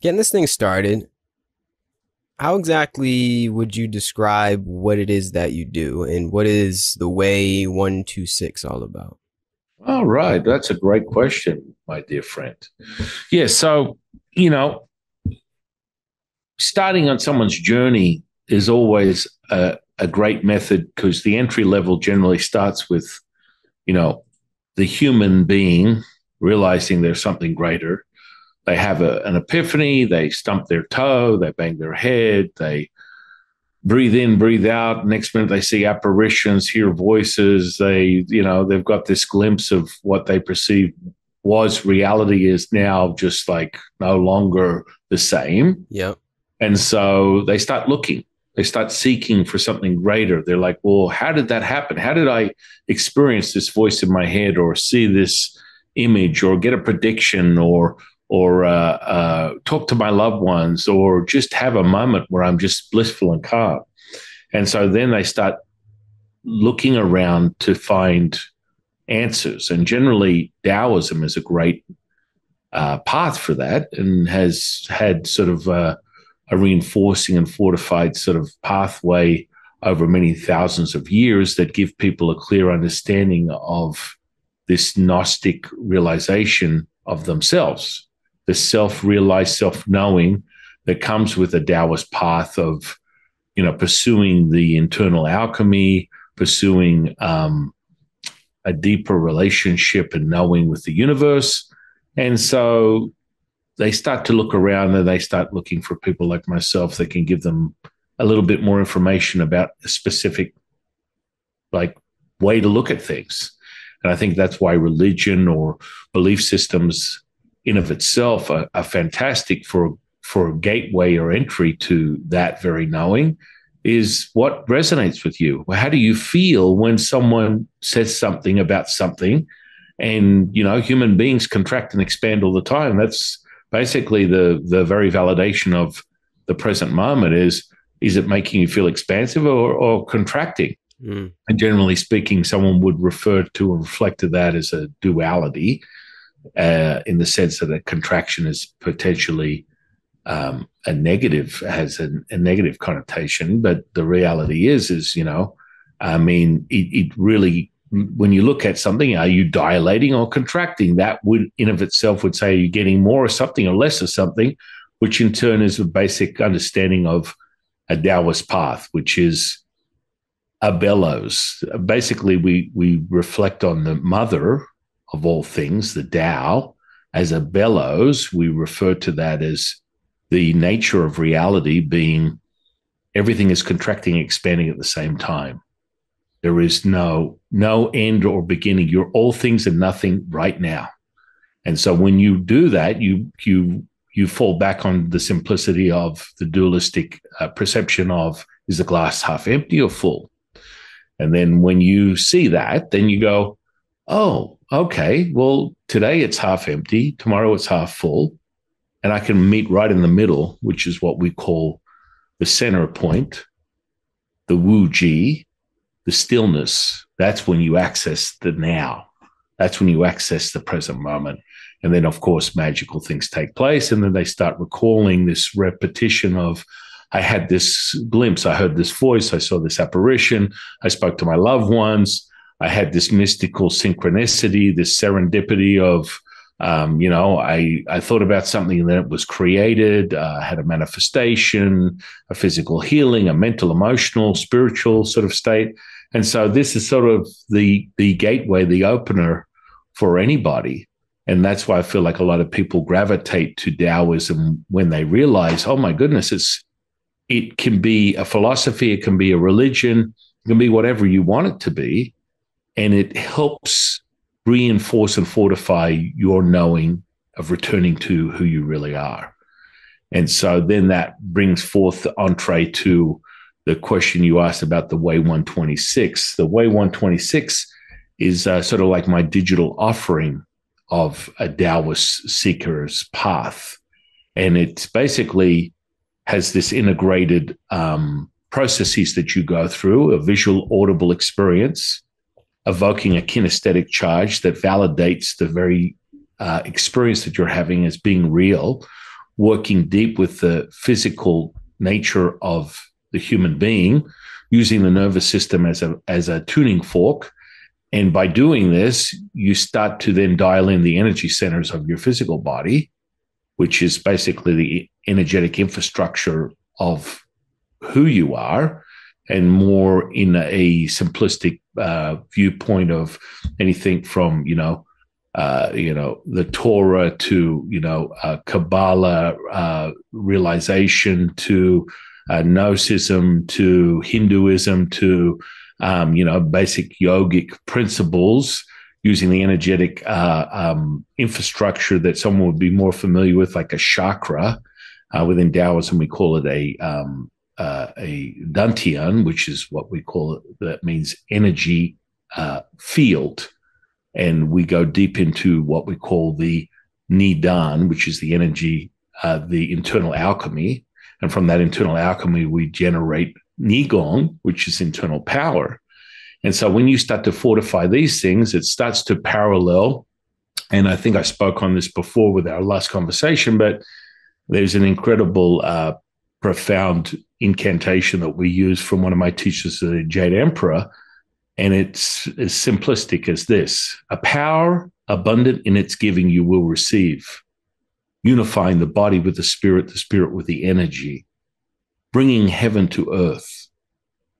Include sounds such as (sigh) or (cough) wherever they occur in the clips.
getting this thing started, how exactly would you describe what it is that you do and what is the way 126 all about? All right. That's a great question, my dear friend. Yeah. So, you know, starting on someone's journey is always a, a great method because the entry level generally starts with, you know, the human being realizing there's something greater. They have a, an epiphany, they stump their toe, they bang their head, they breathe in, breathe out. Next minute they see apparitions, hear voices. They, you know, they've got this glimpse of what they perceive was reality is now just like no longer the same. Yep. And so they start looking, they start seeking for something greater. They're like, well, how did that happen? How did I experience this voice in my head or see this image or get a prediction or or uh, uh, talk to my loved ones or just have a moment where I'm just blissful and calm. And so then they start looking around to find answers. And generally, Taoism is a great uh, path for that and has had sort of a, a reinforcing and fortified sort of pathway over many thousands of years that give people a clear understanding of this Gnostic realization of themselves the self realized self knowing that comes with a Taoist path of, you know, pursuing the internal alchemy, pursuing um, a deeper relationship and knowing with the universe. And so they start to look around and they start looking for people like myself that can give them a little bit more information about a specific like way to look at things. And I think that's why religion or belief systems in of itself are, are fantastic for for a gateway or entry to that very knowing is what resonates with you. How do you feel when someone says something about something? And you know, human beings contract and expand all the time. That's basically the the very validation of the present moment. Is is it making you feel expansive or, or contracting? Mm. And generally speaking, someone would refer to or reflect to that as a duality uh, in the sense that a contraction is potentially um, a negative has a, a, negative connotation, but the reality is, is you know, I mean, it, it, really when you look at something, are you dilating or contracting? That would in of itself would say you're getting more of something or less of something, which in turn is a basic understanding of a Taoist path, which is a bellows. Basically, we we reflect on the mother of all things, the Tao, as a bellows, we refer to that as the nature of reality being everything is contracting, expanding at the same time. There is no no end or beginning. You're all things and nothing right now. And so when you do that, you you you fall back on the simplicity of the dualistic uh, perception of is the glass half empty or full? And then when you see that, then you go, oh, okay, well, today it's half empty, tomorrow it's half full, and I can meet right in the middle, which is what we call the center point, the Wu Ji, the stillness. That's when you access the now. That's when you access the present moment. And then, of course, magical things take place. And then they start recalling this repetition of, I had this glimpse, I heard this voice, I saw this apparition, I spoke to my loved ones, I had this mystical synchronicity, this serendipity of, um, you know, I, I thought about something and then it was created, uh, had a manifestation, a physical healing, a mental, emotional, spiritual sort of state. And so this is sort of the the gateway, the opener for anybody. And that's why I feel like a lot of people gravitate to Taoism when they realize, oh my goodness, it's it can be a philosophy, it can be a religion, it can be whatever you want it to be and it helps reinforce and fortify your knowing of returning to who you really are. And so then that brings forth the entree to the question you asked about the Way 126. The Way 126 is uh, sort of like my digital offering of a Taoist seeker's path. And it basically has this integrated um, processes that you go through, a visual, audible experience, evoking a kinesthetic charge that validates the very uh, experience that you're having as being real, working deep with the physical nature of the human being, using the nervous system as a as a tuning fork. And by doing this, you start to then dial in the energy centers of your physical body, which is basically the energetic infrastructure of who you are, and more in a simplistic uh, viewpoint of anything from you know uh, you know, the Torah to, you know, uh, Kabbalah uh, realization to uh, to Hinduism to, um, you know, basic yogic principles using the energetic uh, um, infrastructure that someone would be more familiar with, like a chakra. Uh, within Taoism, we call it a um, a dantian, which is what we call it. That means energy field and we go deep into what we call the neidan, which is the energy, uh, the internal alchemy. And from that internal alchemy, we generate neigong, which is internal power. And so when you start to fortify these things, it starts to parallel. And I think I spoke on this before with our last conversation, but there's an incredible, uh, profound incantation that we use from one of my teachers, the Jade Emperor, and it's as simplistic as this a power abundant in its giving you will receive, unifying the body with the spirit, the spirit with the energy, bringing heaven to earth,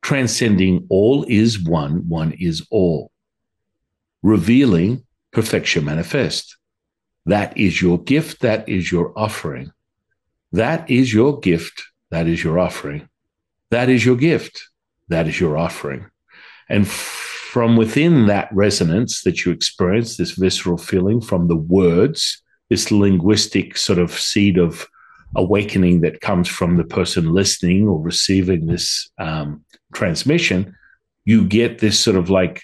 transcending all is one, one is all, revealing perfection manifest. That is your gift, that is your offering. That is your gift, that is your offering. That is your gift, that is your offering. And from within that resonance that you experience, this visceral feeling from the words, this linguistic sort of seed of awakening that comes from the person listening or receiving this um, transmission, you get this sort of like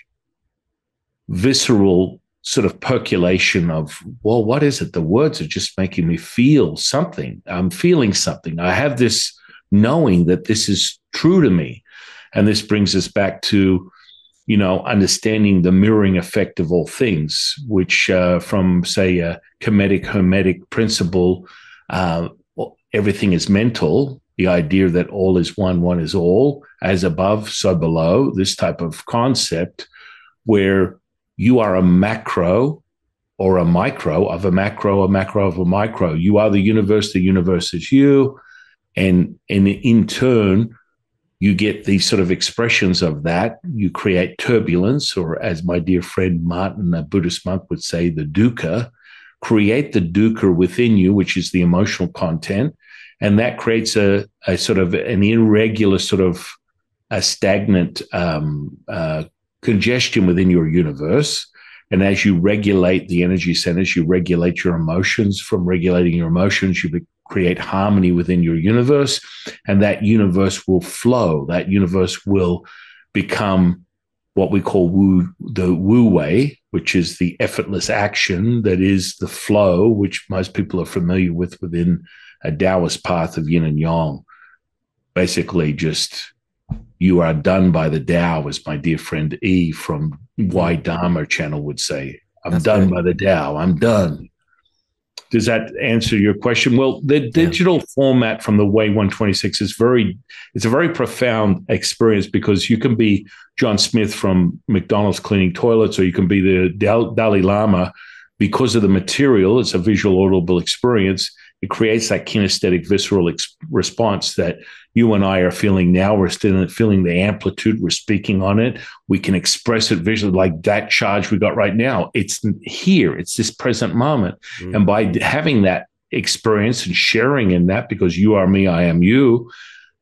visceral sort of percolation of, well, what is it? The words are just making me feel something. I'm feeling something. I have this knowing that this is true to me. And this brings us back to you know, understanding the mirroring effect of all things, which uh, from, say, a Kemetic Hermetic principle, uh, everything is mental, the idea that all is one, one is all, as above, so below, this type of concept where you are a macro or a micro of a macro, a macro of a micro. You are the universe, the universe is you. And, and in turn, you get these sort of expressions of that. You create turbulence, or as my dear friend Martin, a Buddhist monk, would say, the dukkha. Create the dukkha within you, which is the emotional content. And that creates a, a sort of an irregular, sort of a stagnant um, uh, congestion within your universe. And as you regulate the energy centers, you regulate your emotions. From regulating your emotions, you create harmony within your universe, and that universe will flow. That universe will become what we call wu, the wu wei, which is the effortless action that is the flow, which most people are familiar with within a Taoist path of yin and yang. Basically, just you are done by the Tao, as my dear friend E from mm-hmm. Why Dharma channel would say. I'm That's done by the Tao. I'm done. Does that answer your question? Well, the digital yeah. format from the Way 126 is very, it's a very profound experience because you can be John Smith from McDonald's cleaning toilets, or you can be the Dalai Lama because of the material. It's a visual audible experience. It creates that kinesthetic visceral ex- response that you and I are feeling now. We're still feeling the amplitude. We're speaking on it. We can express it visually, like that charge we got right now. It's here. It's this present moment. Mm-hmm. And by having that experience and sharing in that, because you are me, I am you,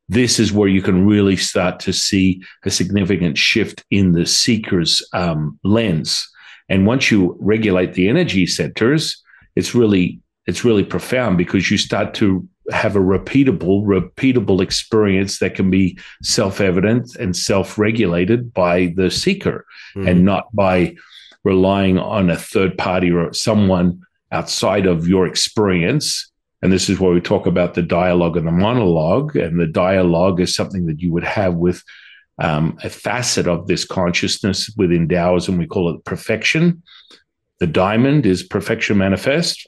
this is where you can really start to see a significant shift in the seeker's um, lens. And once you regulate the energy centers, it's really it's really profound because you start to have a repeatable, repeatable experience that can be self-evident and self-regulated by the seeker mm-hmm. and not by relying on a third party or someone outside of your experience. And this is where we talk about the dialogue and the monologue. And the dialogue is something that you would have with um, a facet of this consciousness within Taoism. We call it perfection. The diamond is perfection manifest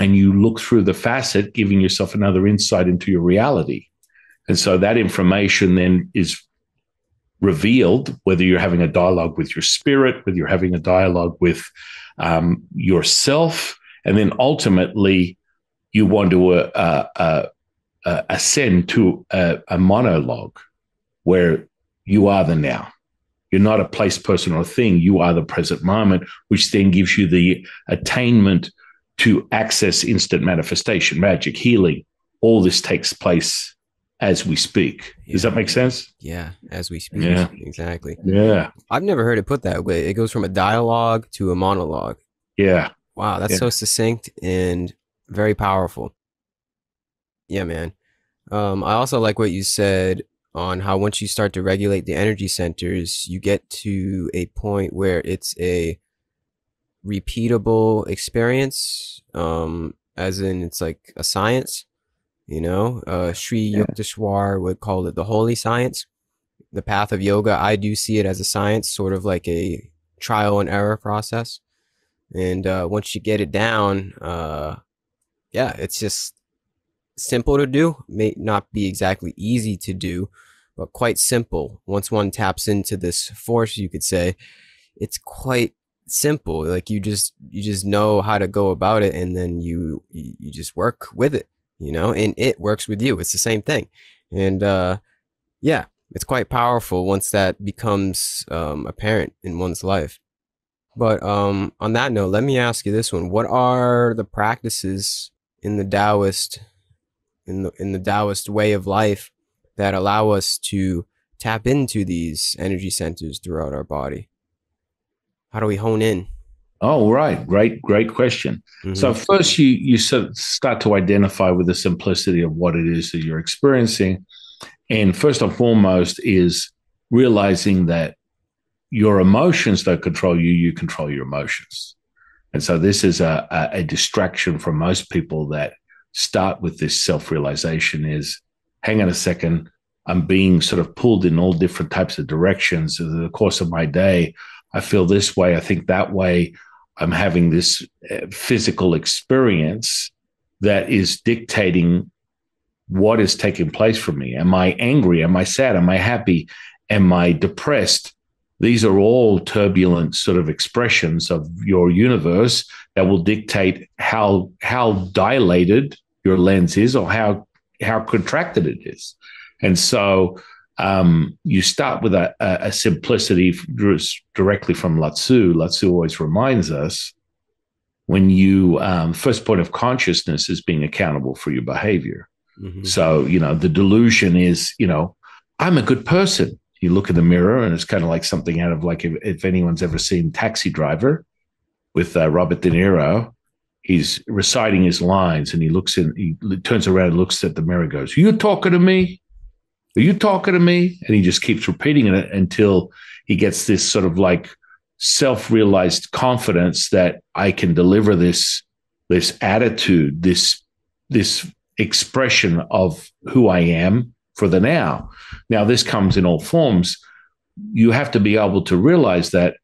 and you look through the facet, giving yourself another insight into your reality. And so that information then is revealed, whether you're having a dialogue with your spirit, whether you're having a dialogue with um, yourself, and then ultimately you want to uh, uh, uh, uh ascend to a, a monologue where you are the now. You're not a place, person, or thing. You are the present moment, which then gives you the attainment to access instant manifestation, magic, healing. All this takes place as we speak. Yeah. Does that make sense? Yeah, as we speak. Yeah, exactly. Yeah, I've never heard it put that way. It goes from a dialogue to a monologue. Yeah. Wow, that's yeah. so succinct and very powerful. Yeah, man. Um, I also like what you said on how once you start to regulate the energy centers, you get to a point where it's a repeatable experience. Um, as in it's like a science you know, uh, Sri yeah. Yukteswar would call it the holy science. The path of yoga, I do see it as a science, sort of like a trial and error process. And uh, once you get it down, uh, yeah, it's just simple to do. May not be exactly easy to do, but quite simple. Once one taps into this force, you could say, it's quite simple. Like you just you just know how to go about it, and then you you just work with it you know, and it works with you. It's the same thing. And uh, yeah, it's quite powerful once that becomes um, apparent in one's life. But um, on that note, let me ask you this one: What are the practices in the Taoist, in the in the Taoist way of life, that allow us to tap into these energy centers throughout our body? How do we hone in? Oh, right. Great, great question. Mm-hmm. So first you you start to identify with the simplicity of what it is that you're experiencing. And first and foremost is realizing that your emotions don't control you, you control your emotions. And so this is a, a, a distraction for most people that start with this self-realization is hang on a second, I'm being sort of pulled in all different types of directions over the course of my day. I feel this way, I think that way. I'm having this uh, physical experience that is dictating what is taking place for me. Am I angry? Am I sad? Am I happy? Am I depressed? These are all turbulent sort of expressions of your universe that will dictate how how dilated your lens is or how how contracted it is. And so um, you start with a, a, simplicity directly from Lao-Tzu. Lao-Tzu always reminds us when you um, first point of consciousness is being accountable for your behavior. Mm-hmm. So you know the delusion is you know I'm a good person. You look in the mirror and it's kind of like something out of like if, if anyone's ever seen Taxi Driver with uh, Robert De Niro. He's reciting his lines and he looks in, he turns around and looks at the mirror goes, You talking to me? Are you talking to me? And he just keeps repeating it until he gets this sort of like self-realized confidence that I can deliver this this attitude, this this expression of who I am for the now. Now, this comes in all forms. You have to be able to realize that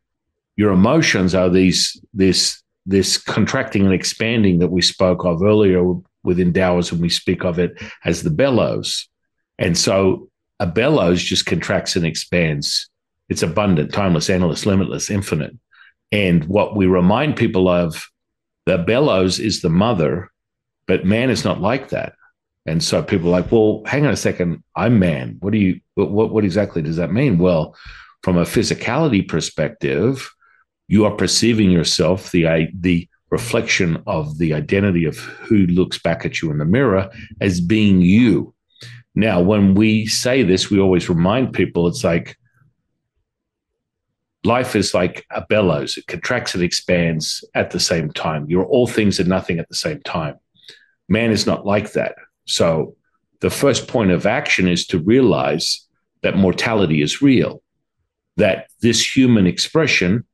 your emotions are these this this contracting and expanding that we spoke of earlier within Taoism. We speak of it as the bellows. And so a bellows just contracts and expands. It's abundant, timeless, endless, limitless, infinite. And what we remind people of, the bellows is the mother, but man is not like that. And so people are like, well, hang on a second, I'm man. What do you what what exactly does that mean? Well, from a physicality perspective, you are perceiving yourself the the reflection of the identity of who looks back at you in the mirror as being you now, when we say this, we always remind people it's like life is like a bellows, it contracts and expands at the same time. You're all things and nothing at the same time. Man is not like that. So, the first point of action is to realize that mortality is real, that this human expression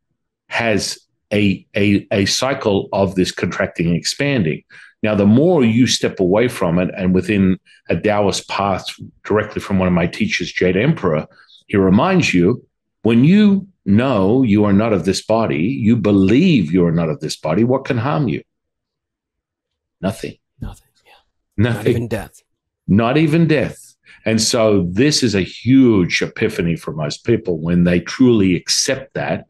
has a, a, a cycle of this contracting and expanding. Now, the more you step away from it, and within a Taoist path directly from one of my teachers, Jade Emperor, he reminds you when you know you are not of this body, you believe you are not of this body, what can harm you? Nothing. Nothing. Yeah. Nothing. Not even death. Not even death. And so this is a huge epiphany for most people when they truly accept that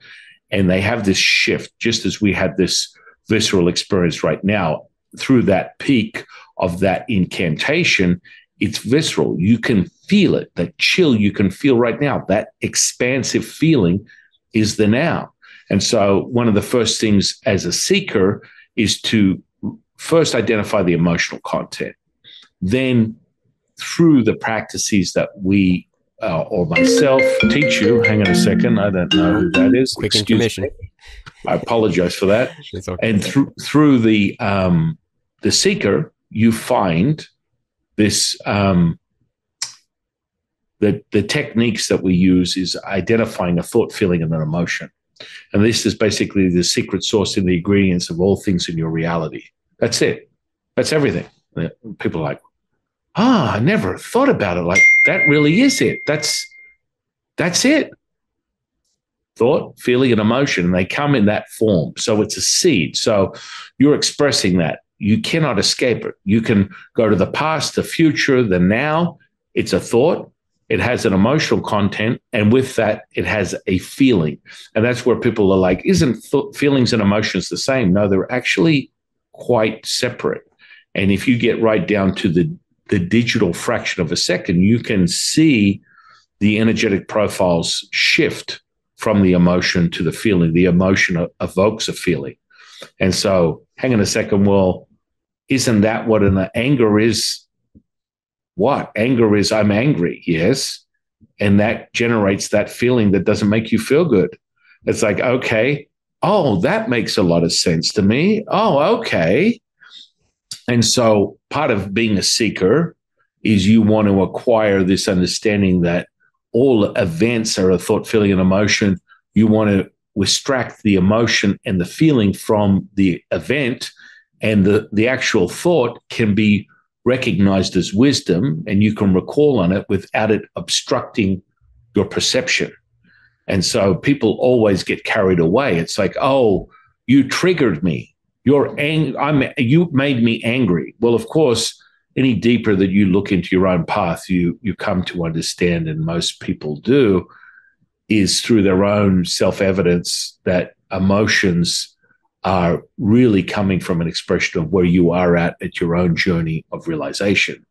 and they have this shift, just as we had this visceral experience right now through that peak of that incantation. It's visceral. You can feel it. That chill you can feel right now. That expansive feeling is the now. And so, one of the first things as a seeker is to first identify the emotional content. Then, through the practices that we uh, or myself teach you, hang on a second, I don't know who that is. Quick intermission. I apologize for that. Okay. And through through the um, the seeker, you find this um, the the techniques that we use is identifying a thought, feeling, and an emotion. And this is basically the secret sauce in the ingredients of all things in your reality. That's it. That's everything. People are like, ah, I never thought about it like that. Really is it? That's that's it. Thought, feeling, and emotion, and they come in that form. So it's a seed. So you're expressing that. You cannot escape it. You can go to the past, the future, the now. It's a thought. It has an emotional content, and with that, it has a feeling. And that's where people are like, "Isn't th- feelings and emotions the same?" No, they're actually quite separate. And if you get right down to the the digital fraction of a second, you can see the energetic profiles shift from the emotion to the feeling. The emotion evokes a feeling. And so, hang on a second. Well, isn't that what an anger is? What anger is? I'm angry. Yes. And that generates that feeling that doesn't make you feel good. It's like, okay, oh, that makes a lot of sense to me. Oh, okay. And so part of being a seeker is you want to acquire this understanding that all events are a thought, feeling, and emotion. You want to extract the emotion and the feeling from the event, and the, the actual thought can be recognized as wisdom, and you can recall on it without it obstructing your perception. And so people always get carried away. It's like, oh, you triggered me you're ang- I'm you made me angry. Well, of course, any deeper that you look into your own path, you you come to understand, and most people do, is through their own self-evidence that emotions are really coming from an expression of where you are at at your own journey of realization.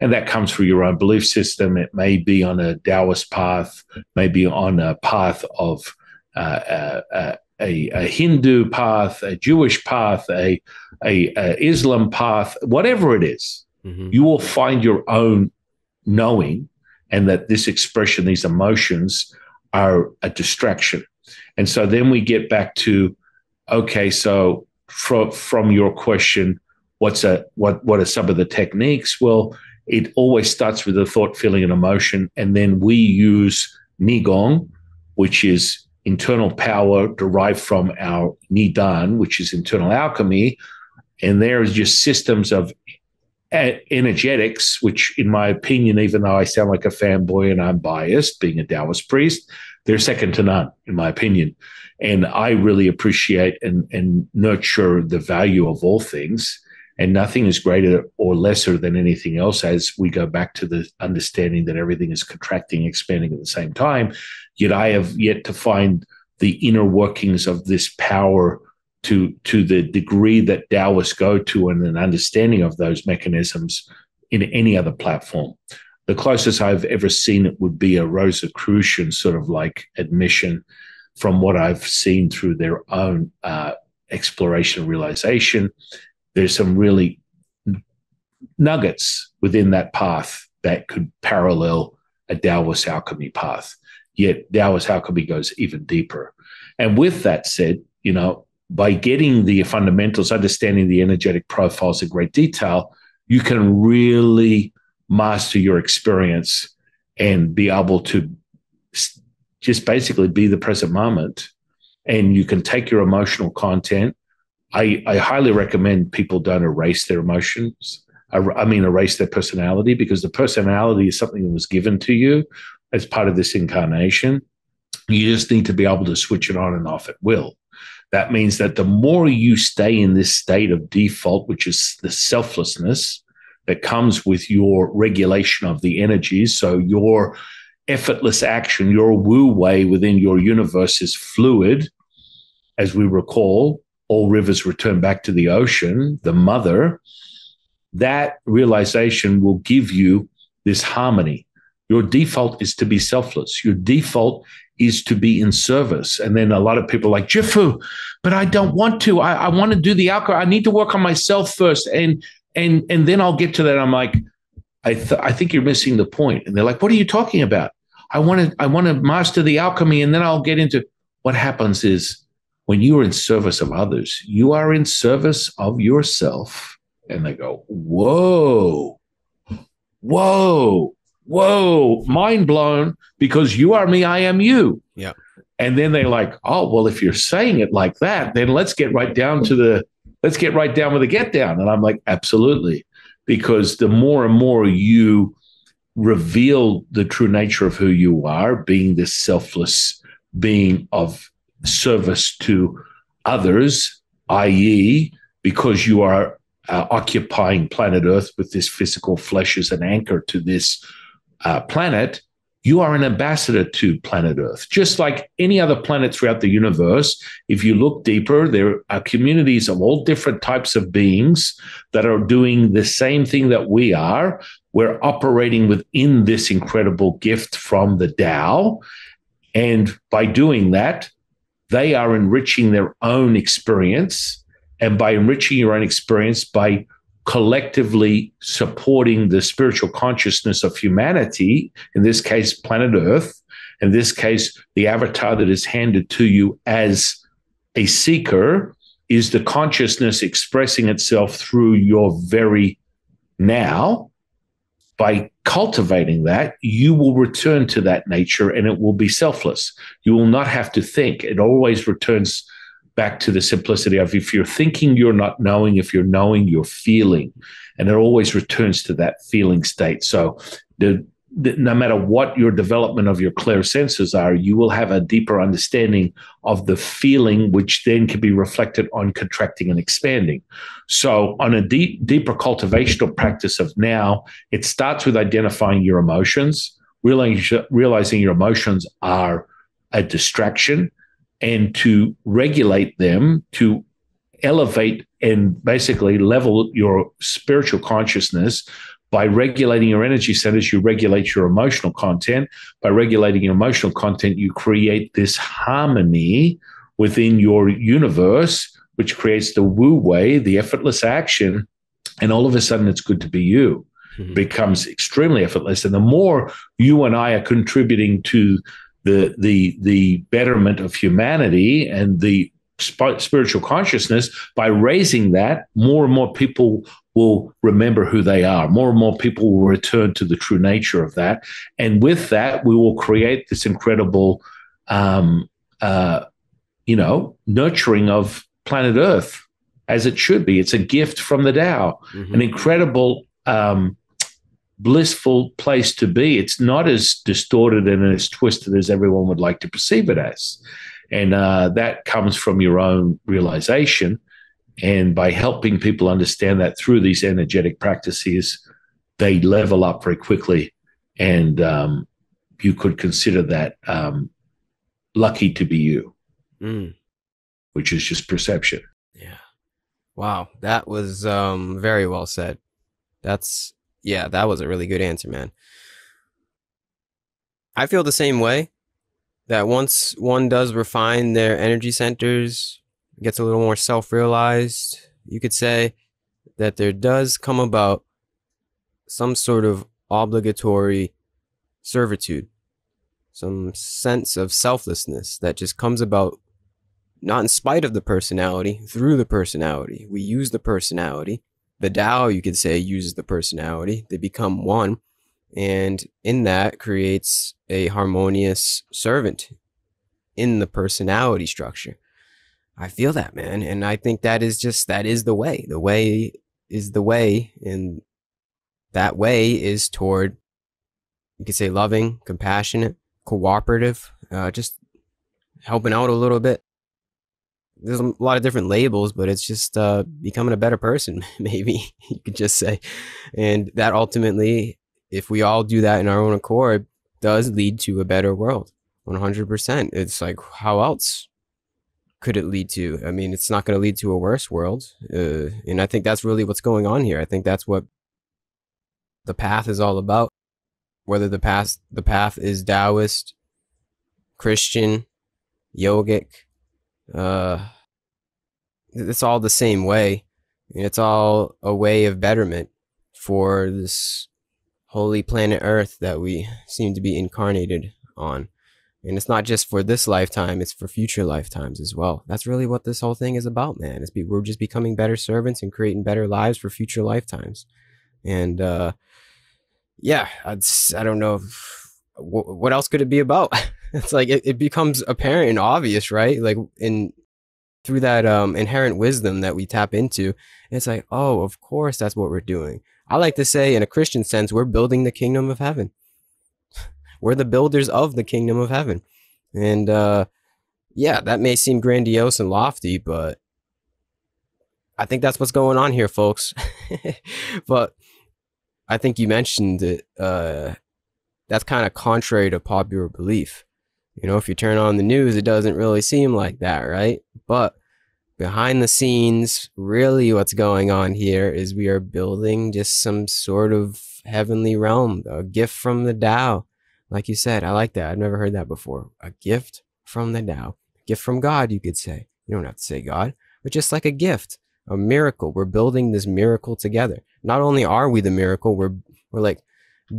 And that comes through your own belief system. It may be on a Taoist path, maybe on a path of uh, uh, uh, a, a Hindu path, a Jewish path, a, a, a Islam path, whatever it is, mm-hmm. you will find your own knowing, and that this expression, these emotions, are a distraction. And so then we get back to, okay, so from from your question, what's a what what are some of the techniques? Well, it always starts with a thought, feeling, and emotion, and then we use Neigong, which is internal power derived from our Neidan, which is internal alchemy. And there is just systems of energetics, which, in my opinion, even though I sound like a fanboy and I'm biased, being a Taoist priest, they're second to none, in my opinion. And I really appreciate and, and nurture the value of all things. And nothing is greater or lesser than anything else as we go back to the understanding that everything is contracting, expanding at the same time. Yet I have yet to find the inner workings of this power to, to the degree that Taoists go to and an understanding of those mechanisms in any other platform. The closest I've ever seen it would be a Rosicrucian sort of like admission from what I've seen through their own uh, exploration and realization. There's some really nuggets within that path that could parallel a Taoist alchemy path. Yet Taoist alchemy goes even deeper. And with that said, you know, by getting the fundamentals, understanding the energetic profiles in great detail, you can really master your experience and be able to just basically be the present moment. And you can take your emotional content. I, I highly recommend people don't erase their emotions. I, I mean, erase their personality because the personality is something that was given to you as part of this incarnation. You just need to be able to switch it on and off at will. That means that the more you stay in this state of default, which is the selflessness that comes with your regulation of the energies, so your effortless action, your wu wei within your universe is fluid. As we recall, all rivers return back to the ocean, the mother. That realization will give you this harmony. Your default is to be selfless. Your default is to be in service. And then a lot of people like, Jifu, but I don't want to. I, I want to do the alcohol. I need to work on myself first. And and and then I'll get to that. I'm like, I, th- I think you're missing the point. And they're like, what are you talking about? I want to I want to master the alchemy, and then I'll get into what happens is when you are in service of others, you are in service of yourself. And they go, whoa, whoa, whoa, mind blown, because you are me, I am you. Yeah. And then they're like, oh, well, if you're saying it like that, then let's get right down to the let's get right down with the get down. And I'm like, absolutely. Because the more and more you reveal the true nature of who you are, being this selfless being of service to others, i.e., because you are uh, occupying planet Earth with this physical flesh as an anchor to this uh, planet, you are an ambassador to planet Earth. Just like any other planet throughout the universe, if you look deeper, there are communities of all different types of beings that are doing the same thing that we are. We're operating within this incredible gift from the Tao. And by doing that, they are enriching their own experience. And by enriching your own experience, by collectively supporting the spiritual consciousness of humanity, in this case, planet Earth, in this case, the avatar that is handed to you as a seeker is the consciousness expressing itself through your very now. By cultivating that, you will return to that nature and it will be selfless. You will not have to think. It always returns back to the simplicity of if you're thinking, you're not knowing. If you're knowing, you're feeling. And it always returns to that feeling state. So the, the, no matter what your development of your clear senses are, you will have a deeper understanding of the feeling, which then can be reflected on contracting and expanding. So, on a deep, deeper cultivational practice of now, it starts with identifying your emotions, realizing, realizing your emotions are a distraction and to regulate them to elevate and basically level your spiritual consciousness. By regulating your energy centers you regulate your emotional content. By regulating your emotional content you create this harmony within your universe which creates the wu wei the effortless action and all of a sudden it's good to be you. Mm-hmm. becomes extremely effortless. And the more you and i are contributing to the the the betterment of humanity and the sp- spiritual consciousness by raising that more and more people will remember who they are. More and more people will return to the true nature of that. And with that we will create this incredible um, uh, you know nurturing of planet earth as it should be. It's a gift from the Tao, mm-hmm. an incredible um, blissful place to be. It's not as distorted and as twisted as everyone would like to perceive it as. And uh, that comes from your own realization. And by helping people understand that through these energetic practices, they level up very quickly. And um, you could consider that um, lucky to be you, mm. which is just perception. Yeah. Wow. That was um, very well said. That's yeah, that was a really good answer, man. I feel the same way that once one does refine their energy centers, gets a little more self realized, you could say that there does come about some sort of obligatory servitude, some sense of selflessness that just comes about not in spite of the personality, through the personality. We use the personality the Tao, you could say, uses the personality. They become one. And in that creates a harmonious servant in the personality structure. I feel that, man. And I think that is just, that is the way. The way is the way. And that way is toward, you could say, loving, compassionate, cooperative, uh, just helping out a little bit. There's a lot of different labels, but it's just uh, becoming a better person, (laughs) maybe you could just say. And that ultimately, if we all do that in our own accord, does lead to a better world. 100%. It's like, how else could it lead to? I mean, it's not going to lead to a worse world. Uh, and I think that's really what's going on here. I think that's what the path is all about. Whether the path, the path is Taoist, Christian, yogic, uh, it's all the same way. It's all a way of betterment for this holy planet Earth that we seem to be incarnated on. And it's not just for this lifetime, it's for future lifetimes as well. That's really what this whole thing is about, man. It's be, we're just becoming better servants and creating better lives for future lifetimes. And uh, yeah, I'd, I don't know. If, what else could it be about? (laughs) it's like it, it becomes apparent and obvious, right? Like in through that um, inherent wisdom that we tap into, it's like, oh, of course, that's what we're doing. I like to say, in a Christian sense, we're building the kingdom of heaven. (laughs) we're the builders of the kingdom of heaven. And uh, yeah, that may seem grandiose and lofty, but I think that's what's going on here, folks. (laughs) but I think you mentioned it. Uh, that's kind of contrary to popular belief. You know, if you turn on the news, it doesn't really seem like that, right? But behind the scenes, really what's going on here is we are building just some sort of heavenly realm, a gift from the Tao. Like you said, I like that. I've never heard that before. A gift from the Tao, a gift from God, you could say. You don't have to say God, but just like a gift, a miracle. We're building this miracle together. Not only are we the miracle, we're we're like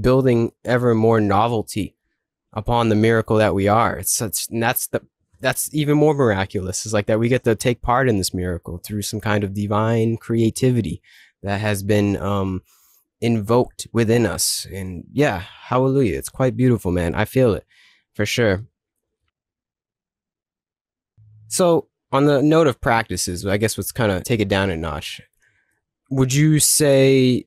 building ever more novelty upon the miracle that we are. It's such, and that's the that's even more miraculous. Is like that we get to take part in this miracle through some kind of divine creativity that has been um, invoked within us. And yeah, hallelujah! It's quite beautiful, man. I feel it for sure. So on the note of practices, I guess let's kind of take it down a notch. Would you say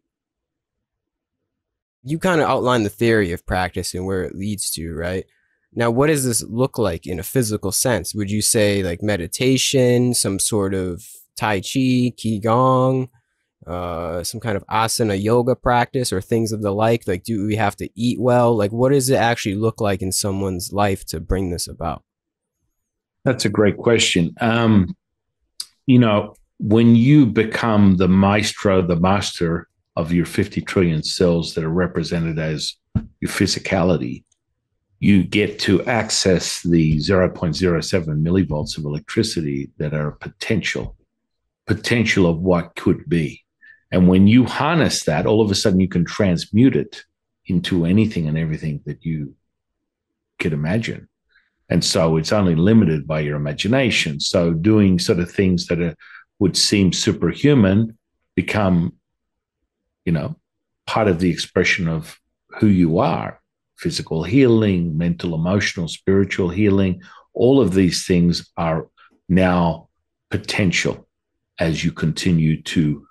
you kind of outlined the theory of practice and where it leads to, right? Now, what does this look like in a physical sense? Would you say like meditation, some sort of Tai Chi, Qigong, uh, some kind of asana yoga practice or things of the like? Like, do we have to eat well? Like, what does it actually look like in someone's life to bring this about? That's a great question. Um, you know, when you become the maestro, the master of your 50 trillion cells that are represented as your physicality, you get to access the 0.07 millivolts of electricity that are potential, potential of what could be. And when you harness that, all of a sudden you can transmute it into anything and everything that you could imagine. And so it's only limited by your imagination. So doing sort of things that are, would seem superhuman become you know, part of the expression of who you are physical healing, mental, emotional, spiritual healing. All of these things are now potential as you continue to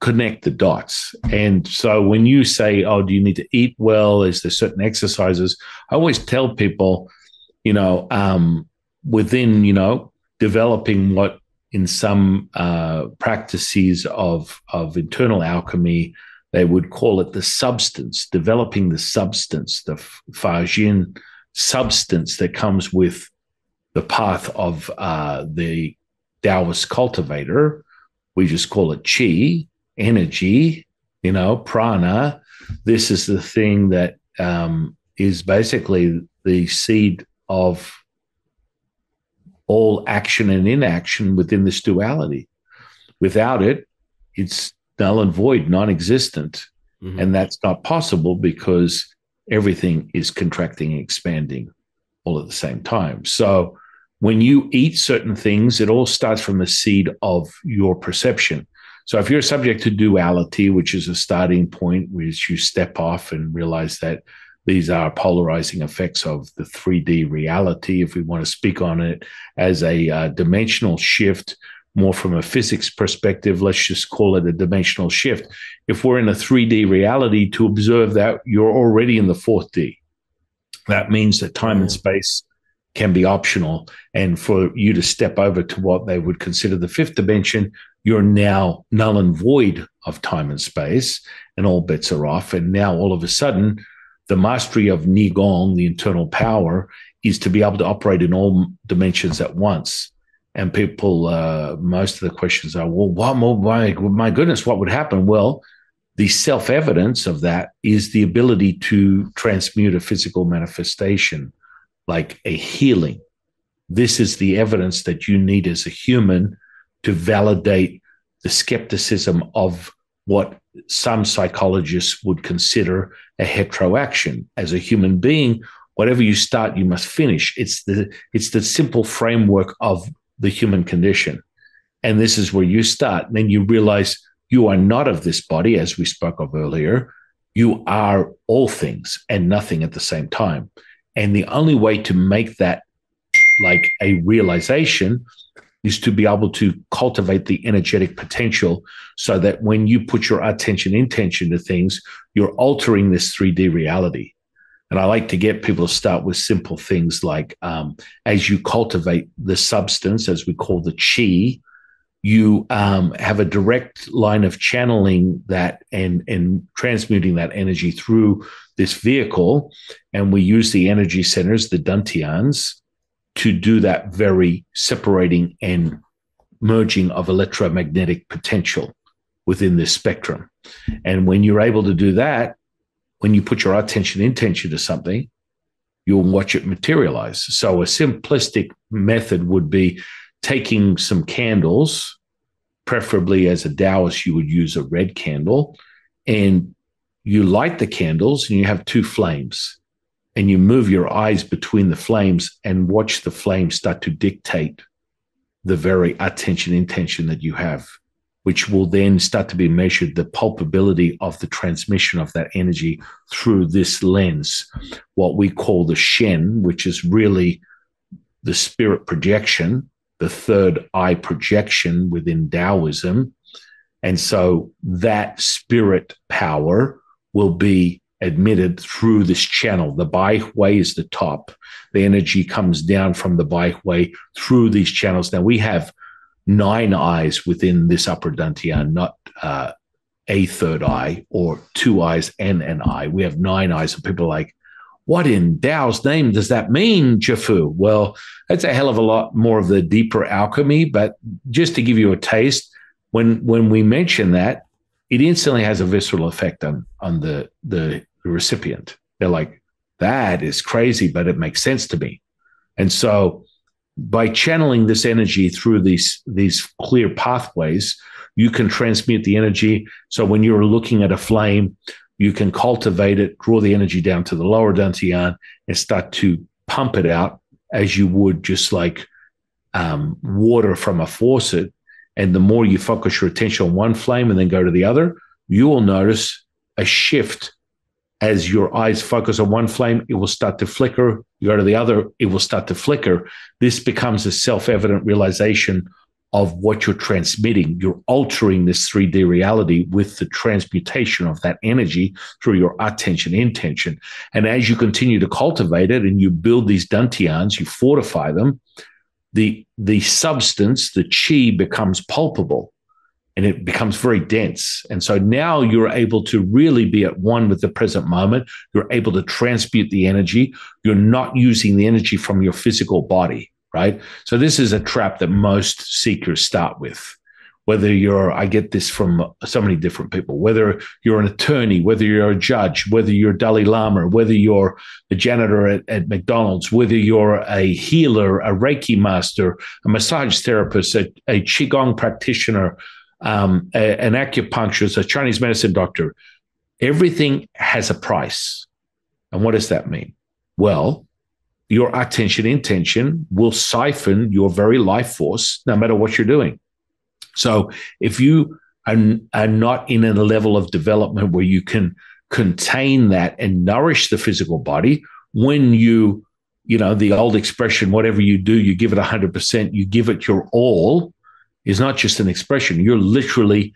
connect the dots. And so when you say, oh, do you need to eat well? Is there certain exercises? I always tell people, you know, um, within, you know, developing what in some uh, practices of, of internal alchemy, they would call it the substance, developing the substance, the Fajin substance that comes with the path of uh, the Taoist cultivator. We just call it chi, energy, you know, prana. This is the thing that um, is basically the seed of all action and inaction within this duality. Without it, it's null and void, non existent. Mm-hmm. And that's not possible because everything is contracting and expanding all at the same time. So when you eat certain things, it all starts from the seed of your perception. So if you're subject to duality, which is a starting point, which you step off and realize that these are polarizing effects of the 3D reality, if we want to speak on it as a uh, dimensional shift, more from a physics perspective, let's just call it a dimensional shift. If we're in a 3D reality, to observe that you're already in the 4th D. That means that time and space can be optional. And for you to step over to what they would consider the fifth dimension, you're now null and void of time and space, and all bets are off. And now all of a sudden, the mastery of Neigong, the internal power, is to be able to operate in all dimensions at once. And people, uh, most of the questions are, well, what, my, my goodness, what would happen? Well, the self evidence of that is the ability to transmute a physical manifestation like a healing. This is the evidence that you need as a human to validate the skepticism of what some psychologists would consider a heteroaction. As a human being, whatever you start, you must finish. It's the it's the simple framework of the human condition. And this is where you start. And then you realize you are not of this body, as we spoke of earlier. You are all things and nothing at the same time. And the only way to make that like a realization is to be able to cultivate the energetic potential so that when you put your attention intention to things, you're altering this 3D reality. And I like to get people to start with simple things like um, as you cultivate the substance, as we call the chi, you um, have a direct line of channeling that and and transmuting that energy through this vehicle, and we use the energy centers, the dantians, to do that very separating and merging of electromagnetic potential within this spectrum. And when you're able to do that, when you put your attention intention to something, you'll watch it materialize. So a simplistic method would be taking some candles, preferably as a Taoist, you would use a red candle, and you light the candles and you have two flames. And you move your eyes between the flames and watch the flames start to dictate the very attention intention that you have, which will then start to be measured the palpability of the transmission of that energy through this lens, what we call the Shen, which is really the spirit projection the third eye projection within Taoism. And so that spirit power will be admitted through this channel. The Hui is the top. The energy comes down from the Hui through these channels. Now we have nine eyes within this upper dantian, not uh, a third eye or two eyes and an eye. We have nine eyes. And people are like, what in Tao's name does that mean, Jafu? Well, that's a hell of a lot more of the deeper alchemy. But just to give you a taste, when when we mention that, it instantly has a visceral effect on on the the recipient. They're like, that is crazy, but it makes sense to me. And so by channeling this energy through these these clear pathways, you can transmute the energy. So when you're looking at a flame, you can cultivate it, draw the energy down to the lower dantian, and start to pump it out as you would just like um, water from a faucet. And the more you focus your attention on one flame and then go to the other, you will notice a shift as your eyes focus on one flame, it will start to flicker. You go to the other, it will start to flicker. This becomes a self evident realization of what you're transmitting. You're altering this 3D reality with the transmutation of that energy through your attention intention. And as you continue to cultivate it and you build these dantians, you fortify them, the, the substance, the chi becomes palpable and it becomes very dense. And so now you're able to really be at one with the present moment. You're able to transmute the energy. You're not using the energy from your physical body right? So this is a trap that most seekers start with. Whether you're, I get this from so many different people, whether you're an attorney, whether you're a judge, whether you're Dalai Lama, whether you're a janitor at, at McDonald's, whether you're a healer, a Reiki master, a massage therapist, a, a Qigong practitioner, um, a, an acupuncturist, a Chinese medicine doctor, everything has a price. And what does that mean? Well, your attention intention will siphon your very life force no matter what you're doing. So if you are, are not in a level of development where you can contain that and nourish the physical body, when you, you know, the old expression, whatever you do, you give it 100%, you give it your all, is not just an expression. You're literally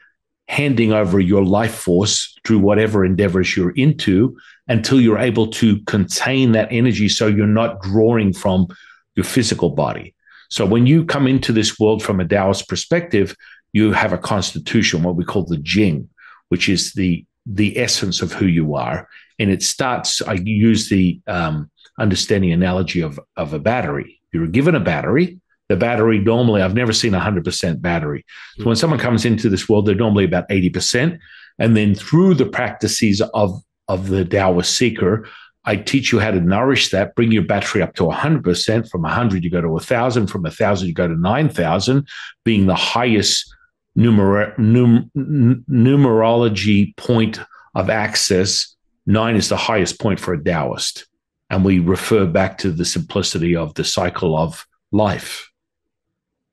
handing over your life force through whatever endeavors you're into until you're able to contain that energy so you're not drawing from your physical body. So when you come into this world from a Taoist perspective, you have a constitution, what we call the Jing, which is the the essence of who you are. And it starts, I use the um, understanding analogy of, of a battery. You're given a battery. The battery normally, I've never seen a 100% battery. So when someone comes into this world, they're normally about 80%. And then through the practices of, of the Taoist seeker, I teach you how to nourish that, bring your battery up to 100%. From 100, you go to 1,000. From 1,000, you go to 9,000, being the highest numer- num- numerology point of access. Nine is the highest point for a Taoist. And we refer back to the simplicity of the cycle of life.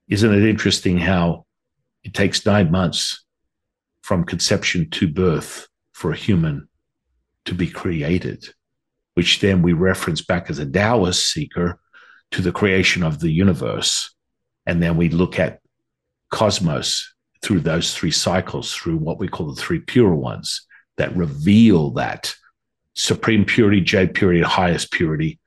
Isn't it interesting how it takes nine months from conception to birth for a human to be created, which then we reference back as a Taoist seeker to the creation of the universe. And then we look at cosmos through those three cycles, through what we call the three pure ones that reveal that supreme purity, J purity, highest purity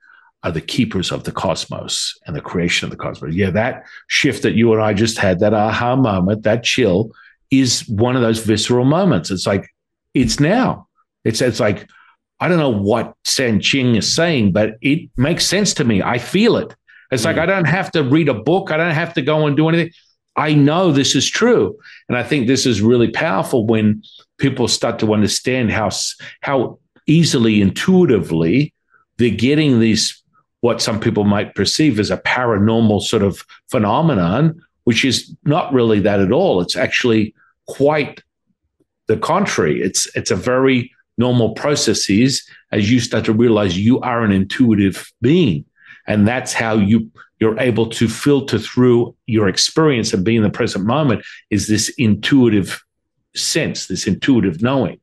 are the keepers of the cosmos and the creation of the cosmos. Yeah, that shift that you and I just had, that aha moment, that chill is one of those visceral moments. It's like, it's now. It's, it's like, I don't know what San Qing is saying, but it makes sense to me. I feel it. It's mm. like I don't have to read a book. I don't have to go and do anything. I know this is true. And I think this is really powerful when people start to understand how, how easily, intuitively, they're getting these, what some people might perceive as a paranormal sort of phenomenon, which is not really that at all. It's actually quite the contrary. It's, it's a very normal processes as you start to realize you are an intuitive being. And that's how you you're able to filter through your experience and be in the present moment is this intuitive sense, this intuitive knowing.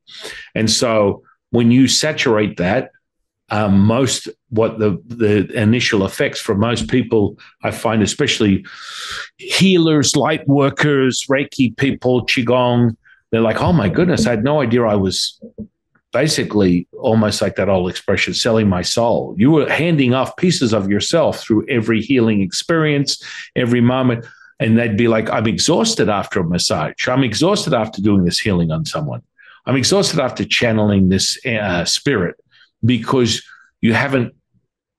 And so when you saturate that, um, most what the the initial effects for most people I find, especially healers, light workers, Reiki people, qigong, they're like, oh my goodness, I had no idea I was basically almost like that old expression, selling my soul. You were handing off pieces of yourself through every healing experience, every moment. And they'd be like, I'm exhausted after a massage. I'm exhausted after doing this healing on someone. I'm exhausted after channeling this uh, spirit because you haven't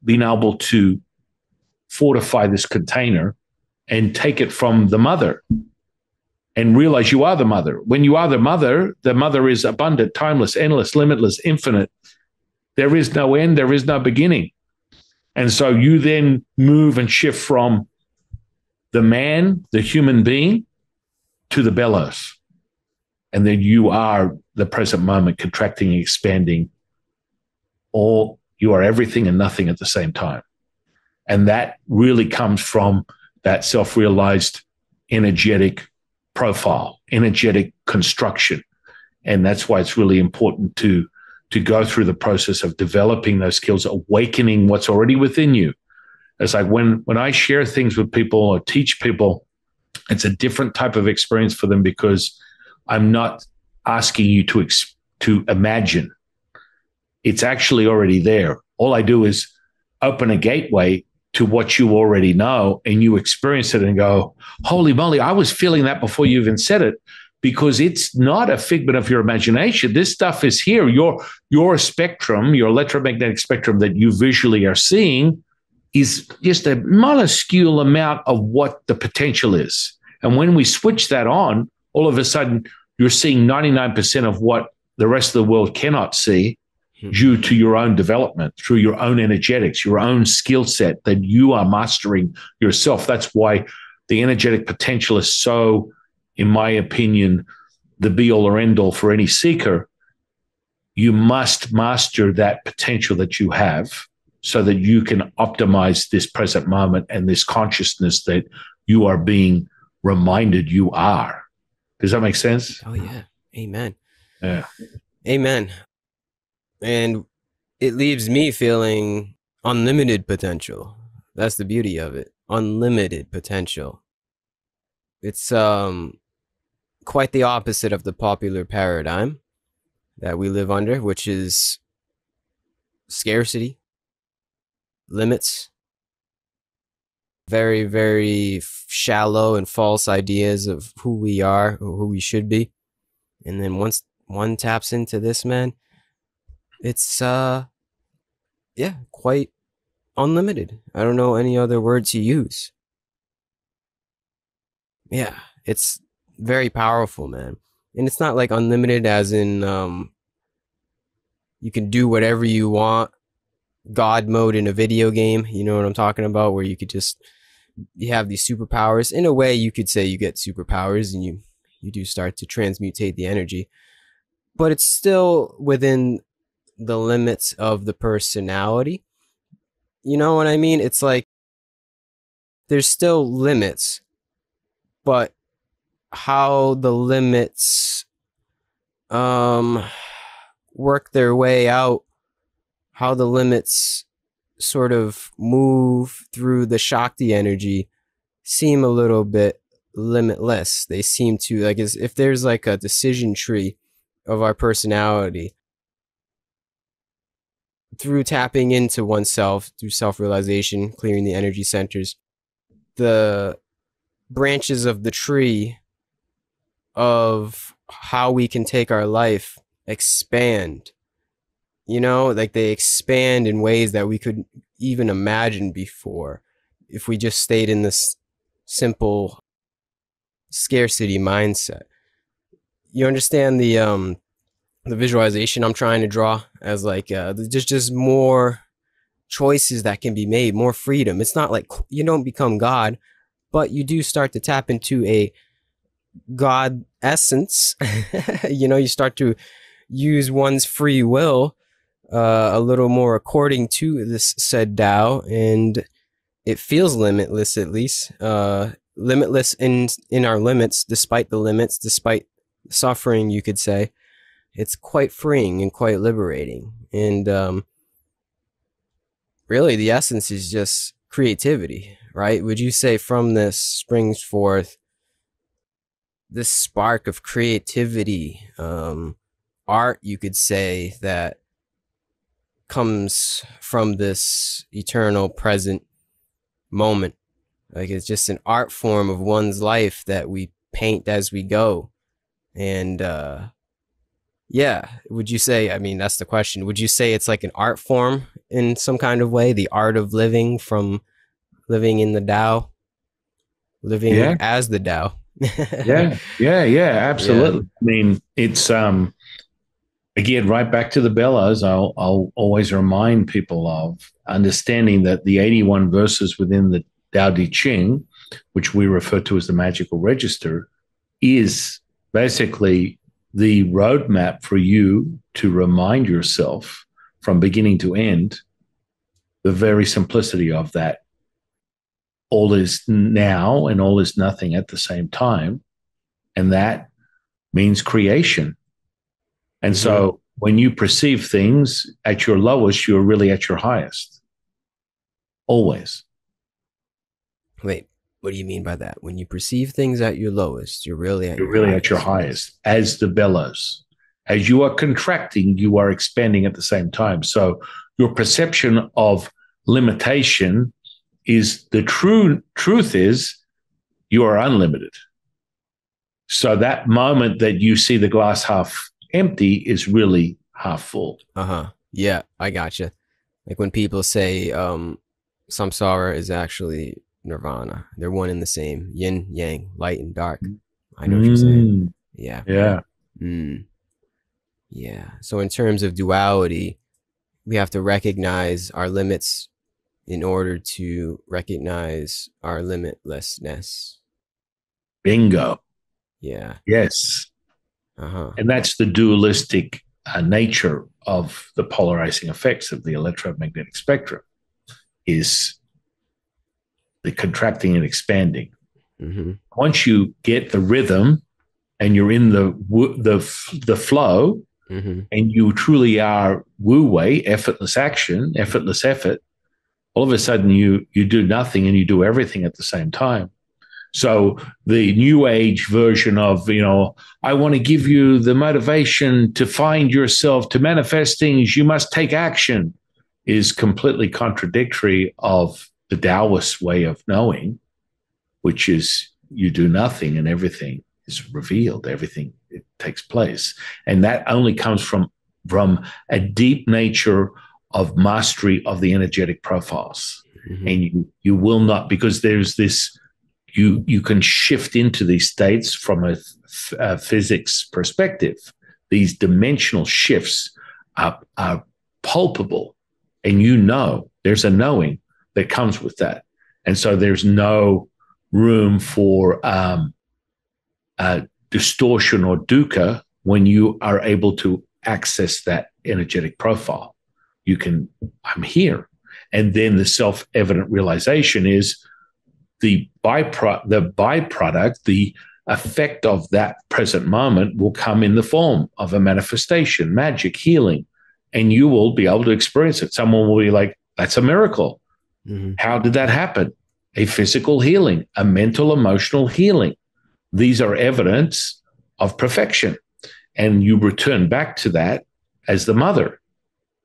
been able to fortify this container and take it from the mother and realize you are the mother. When you are the mother, the mother is abundant, timeless, endless, limitless, infinite. There is no end, there is no beginning. And so you then move and shift from the man, the human being, to the bellows. And then you are the present moment, contracting, and expanding, or you are everything and nothing at the same time. And that really comes from that self realized, energetic, profile, energetic construction. And that's why it's really important to, to go through the process of developing those skills, awakening what's already within you. It's like when, when I share things with people or teach people, it's a different type of experience for them because I'm not asking you to, ex- to imagine. It's actually already there. All I do is open a gateway to what you already know and you experience it and go, holy moly, I was feeling that before you even said it because it's not a figment of your imagination. This stuff is here. Your, your spectrum, your electromagnetic spectrum that you visually are seeing is just a minuscule amount of what the potential is. And when we switch that on, all of a sudden you're seeing 99% of what the rest of the world cannot see. Hmm. due to your own development, through your own energetics, your own skill set that you are mastering yourself. That's why the energetic potential is so, in my opinion, the be all or end all for any seeker. You must master that potential that you have so that you can optimize this present moment and this consciousness that you are being reminded you are. Does that make sense? Oh, yeah. Amen. Yeah. Amen and it leaves me feeling unlimited potential. That's the beauty of it. Unlimited potential. It's um quite the opposite of the popular paradigm that we live under, which is scarcity, limits, very, very shallow and false ideas of who we are or who we should be. And then once one taps into this, man, it's uh yeah, quite unlimited. I don't know any other word to use. Yeah, it's very powerful, man. And it's not like unlimited as in um you can do whatever you want god mode in a video game you know what i'm talking about where you could just you have these superpowers in a way you could say you get superpowers and you you do start to transmutate the energy but it's still within the limits of the personality. You know what i mean? It's like there's still limits but how the limits um work their way out how the limits sort of move through the Shakti energy seem a little bit limitless. They seem to like if there's like a decision tree of our personality through tapping into oneself through self-realization, clearing the energy centers, the branches of the tree of how we can take our life expand. You know like they expand in ways that we could even imagine before if we just stayed in this simple scarcity mindset. You understand the um the visualization i'm trying to draw as like uh just just more choices that can be made more freedom it's not like you don't become god but you do start to tap into a god essence (laughs) you know you start to use one's free will uh, a little more according to this said Tao, and it feels limitless at least. Uh, limitless in in our limits, despite the limits, despite suffering, you could say. It's quite freeing and quite liberating, and um, really, the essence is just creativity, right? Would you say from this springs forth this spark of creativity, um, art? You could say that comes from this eternal present moment. Like it's just an art form of one's life that we paint as we go. And uh yeah, would you say I mean that's the question. Would you say it's like an art form in some kind of way, the art of living from living in the Tao, living yeah. as the Tao? yeah, yeah, yeah, (laughs) absolutely. Yeah. I mean, it's um again, right back to the bellows, I'll, I'll always remind people of understanding that the 81 verses within the Tao Te Ching, which we refer to as the magical register, is basically the roadmap for you to remind yourself from beginning to end the very simplicity of that. All is now and all is nothing at the same time. And that means creation and mm-hmm. so when you perceive things at your lowest, you're really at your highest. Always. Wait, what do you mean by that? When you perceive things at your lowest, you're really at you're your really highest. at your highest as the bellows. As you are contracting, you are expanding at the same time. So your perception of limitation is the true truth is you are unlimited. So that moment that you see the glass half empty is really half full. Uh huh. Yeah, I gotcha. Like when people say um, samsara is actually nirvana, they're one and the same, yin yang, light and dark. I know mm. what you're saying. Mm. Yeah. Yeah. Mm. Yeah. So in terms of duality, we have to recognize our limits in order to recognize our limitlessness. Bingo. Yeah. Yes. Uh-huh. And that's the dualistic uh, nature of the polarizing effects of the electromagnetic spectrum is the contracting and expanding. Mm-hmm. Once you get the rhythm and you're in the the the flow mm-hmm. and you truly are wu wei effortless action effortless effort all of a sudden you you do nothing and you do everything at the same time so the new age version of, you know, I want to give you the motivation to find yourself, to manifest things, you must take action is completely contradictory of the Taoist way of knowing, which is you do nothing and everything is revealed, everything it takes place. And that only comes from, from a deep nature of mastery of the energetic profiles. Mm-hmm. And you, you will not, because there's this, you, you can shift into these states from a, a physics perspective. These dimensional shifts are, are palpable. And you know, there's a knowing that comes with that. And so there's no room for um, uh, distortion or dukkha when you are able to access that energetic profile. You can, I'm here. And then the self evident realization is the, bypro- the byproduct, the effect of that present moment will come in the form of a manifestation, magic, healing, and you will be able to experience it. Someone will be like, that's a miracle. Mm-hmm. How did that happen? A physical healing, a mental, emotional healing. These are evidence of perfection. And you return back to that as the mother.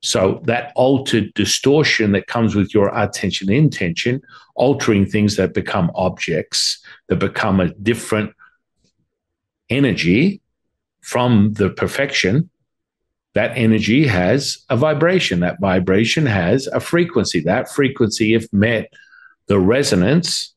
So that altered distortion that comes with your attention intention, altering things that become objects, that become a different energy from the perfection, that energy has a vibration. That vibration has a frequency. That frequency, if met, the resonance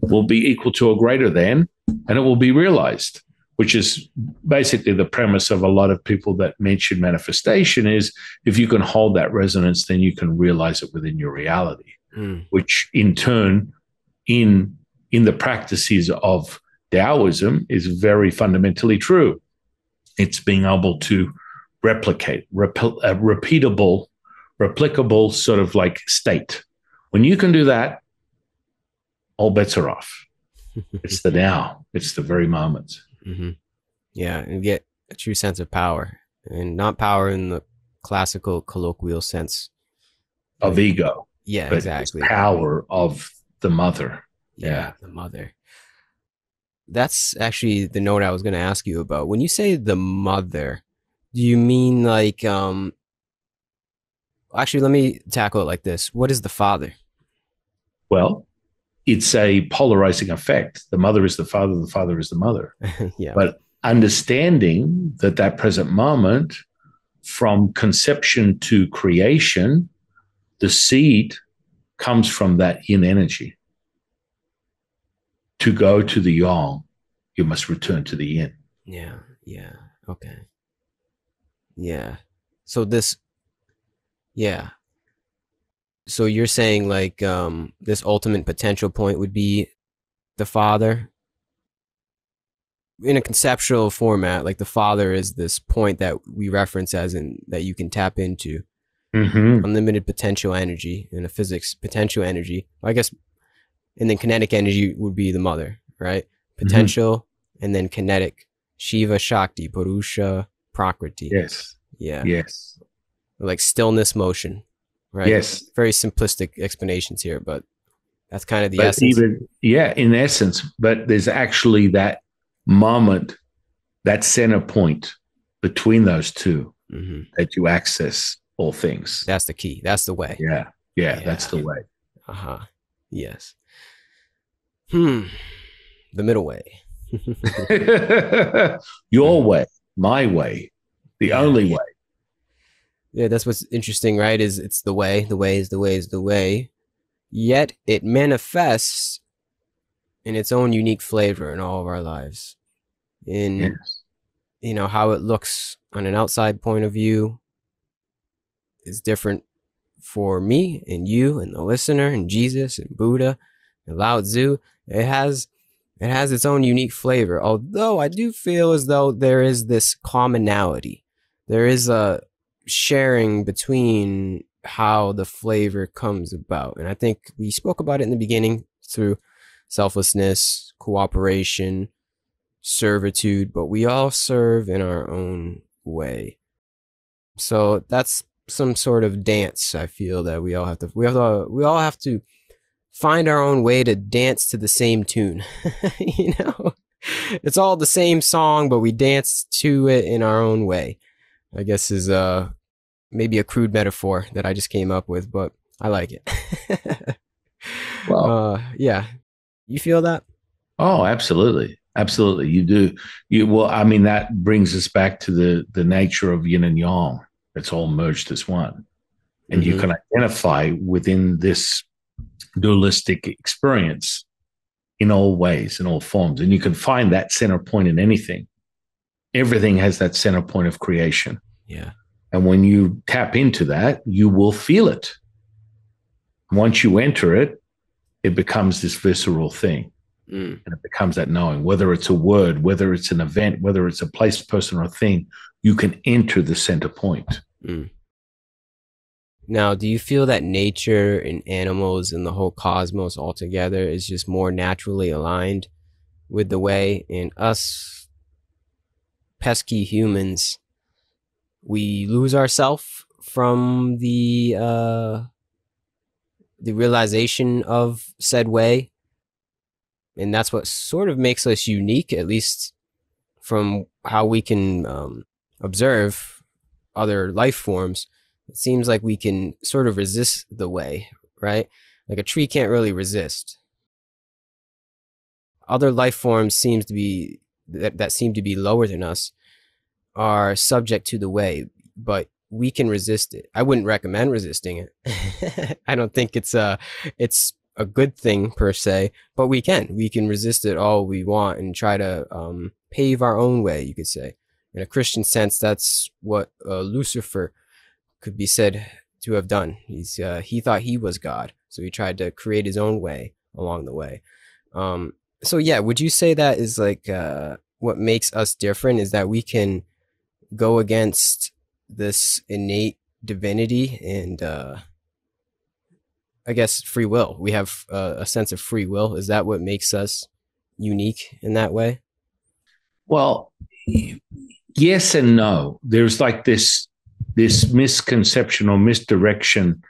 will be equal to or greater than, and it will be realized, which is basically the premise of a lot of people that mention manifestation is if you can hold that resonance, then you can realize it within your reality, mm. which in turn, in in the practices of Taoism is very fundamentally true. It's being able to replicate, rep- a repeatable, replicable sort of like state. When you can do that, all bets are off. (laughs) it's the now, it's the very moment. Mm-hmm. Yeah, and get a true sense of power, and not power in the classical colloquial sense of like, ego. Yeah, exactly. Power of the mother. Yeah, yeah, the mother. That's actually the note I was going to ask you about. When you say the mother, you mean like um actually let me tackle it like this. What is the father? Well, it's a polarizing effect. The mother is the father, the father is the mother. (laughs) yeah. But understanding that that present moment from conception to creation, the seed comes from that yin energy. To go to the yang, you must return to the yin. Yeah, yeah. Okay. Yeah. So this yeah. So you're saying like um this ultimate potential point would be the father in a conceptual format like the father is this point that we reference as in that you can tap into mm-hmm. unlimited potential energy in a physics potential energy i guess and then kinetic energy would be the mother right mm-hmm. potential mm-hmm. and then kinetic shiva shakti purusha prakriti. Yes. Yeah. Yes. Like stillness motion. Right. Yes. Very simplistic explanations here, but that's kind of the but essence. Even, yeah, in essence, but there's actually that moment, that center point between those 2 mm-hmm. that you access all things. That's the key. That's the way. Yeah. Yeah. yeah. That's the way. Uh huh. Yes. Hmm. The middle way. (laughs) Your way my way, the yeah. only way. Yeah, that's what's interesting, right? Is it's the way, the way is the way is the way. Yet it manifests in its own unique flavor in all of our lives. In yes. you know, how it looks on an outside point of view is different for me and you and the listener and Jesus and Buddha and Lao Tzu. It has it has its own unique flavor, although I do feel as though there is this commonality. There is a sharing between how the flavor comes about. And I think we spoke about it in the beginning through selflessness, cooperation, servitude, but we all serve in our own way. So that's some sort of dance I feel that we all have to we have to we all have to find our own way to dance to the same tune. (laughs) you know, it's all the same song, but we dance to it in our own way. I guess is uh maybe a crude metaphor that I just came up with, but I like it. (laughs) Well, uh, yeah, you feel that? Oh, absolutely, absolutely. You do. You well. I mean, that brings us back to the the nature of yin and yang. It's all merged as one, and mm-hmm. you can identify within this dualistic experience in all ways, in all forms, and you can find that center point in anything. Everything has that center point of creation. Yeah. And when you tap into that, you will feel it. Once you enter it, it becomes this visceral thing. Mm. And it becomes that knowing, whether it's a word, whether it's an event, whether it's a place, person, or thing, you can enter the center point. Mm. Now, do you feel that nature and animals and the whole cosmos altogether is just more naturally aligned with the way in us pesky humans we lose ourselves from the uh the realization of said way? And that's what sort of makes us unique at least from how we can um, observe other life forms it seems like we can sort of resist the way right like a tree can't really resist other life forms seems to be that, that seem to be lower than us are subject to the way but we can resist it. I wouldn't recommend resisting it. (laughs) I don't think it's a it's a good thing per se, but we can. We can resist it all we want and try to um, pave our own way. You could say, in a Christian sense, that's what uh, Lucifer could be said to have done. He's uh, he thought he was God, so he tried to create his own way along the way. Um, so yeah, would you say that is like uh, what makes us different? Is that we can go against this innate divinity and uh, I guess free will. We have uh, a sense of free will. Is that what makes us unique in that way? Well, yes and no. There's like this this misconception or misdirection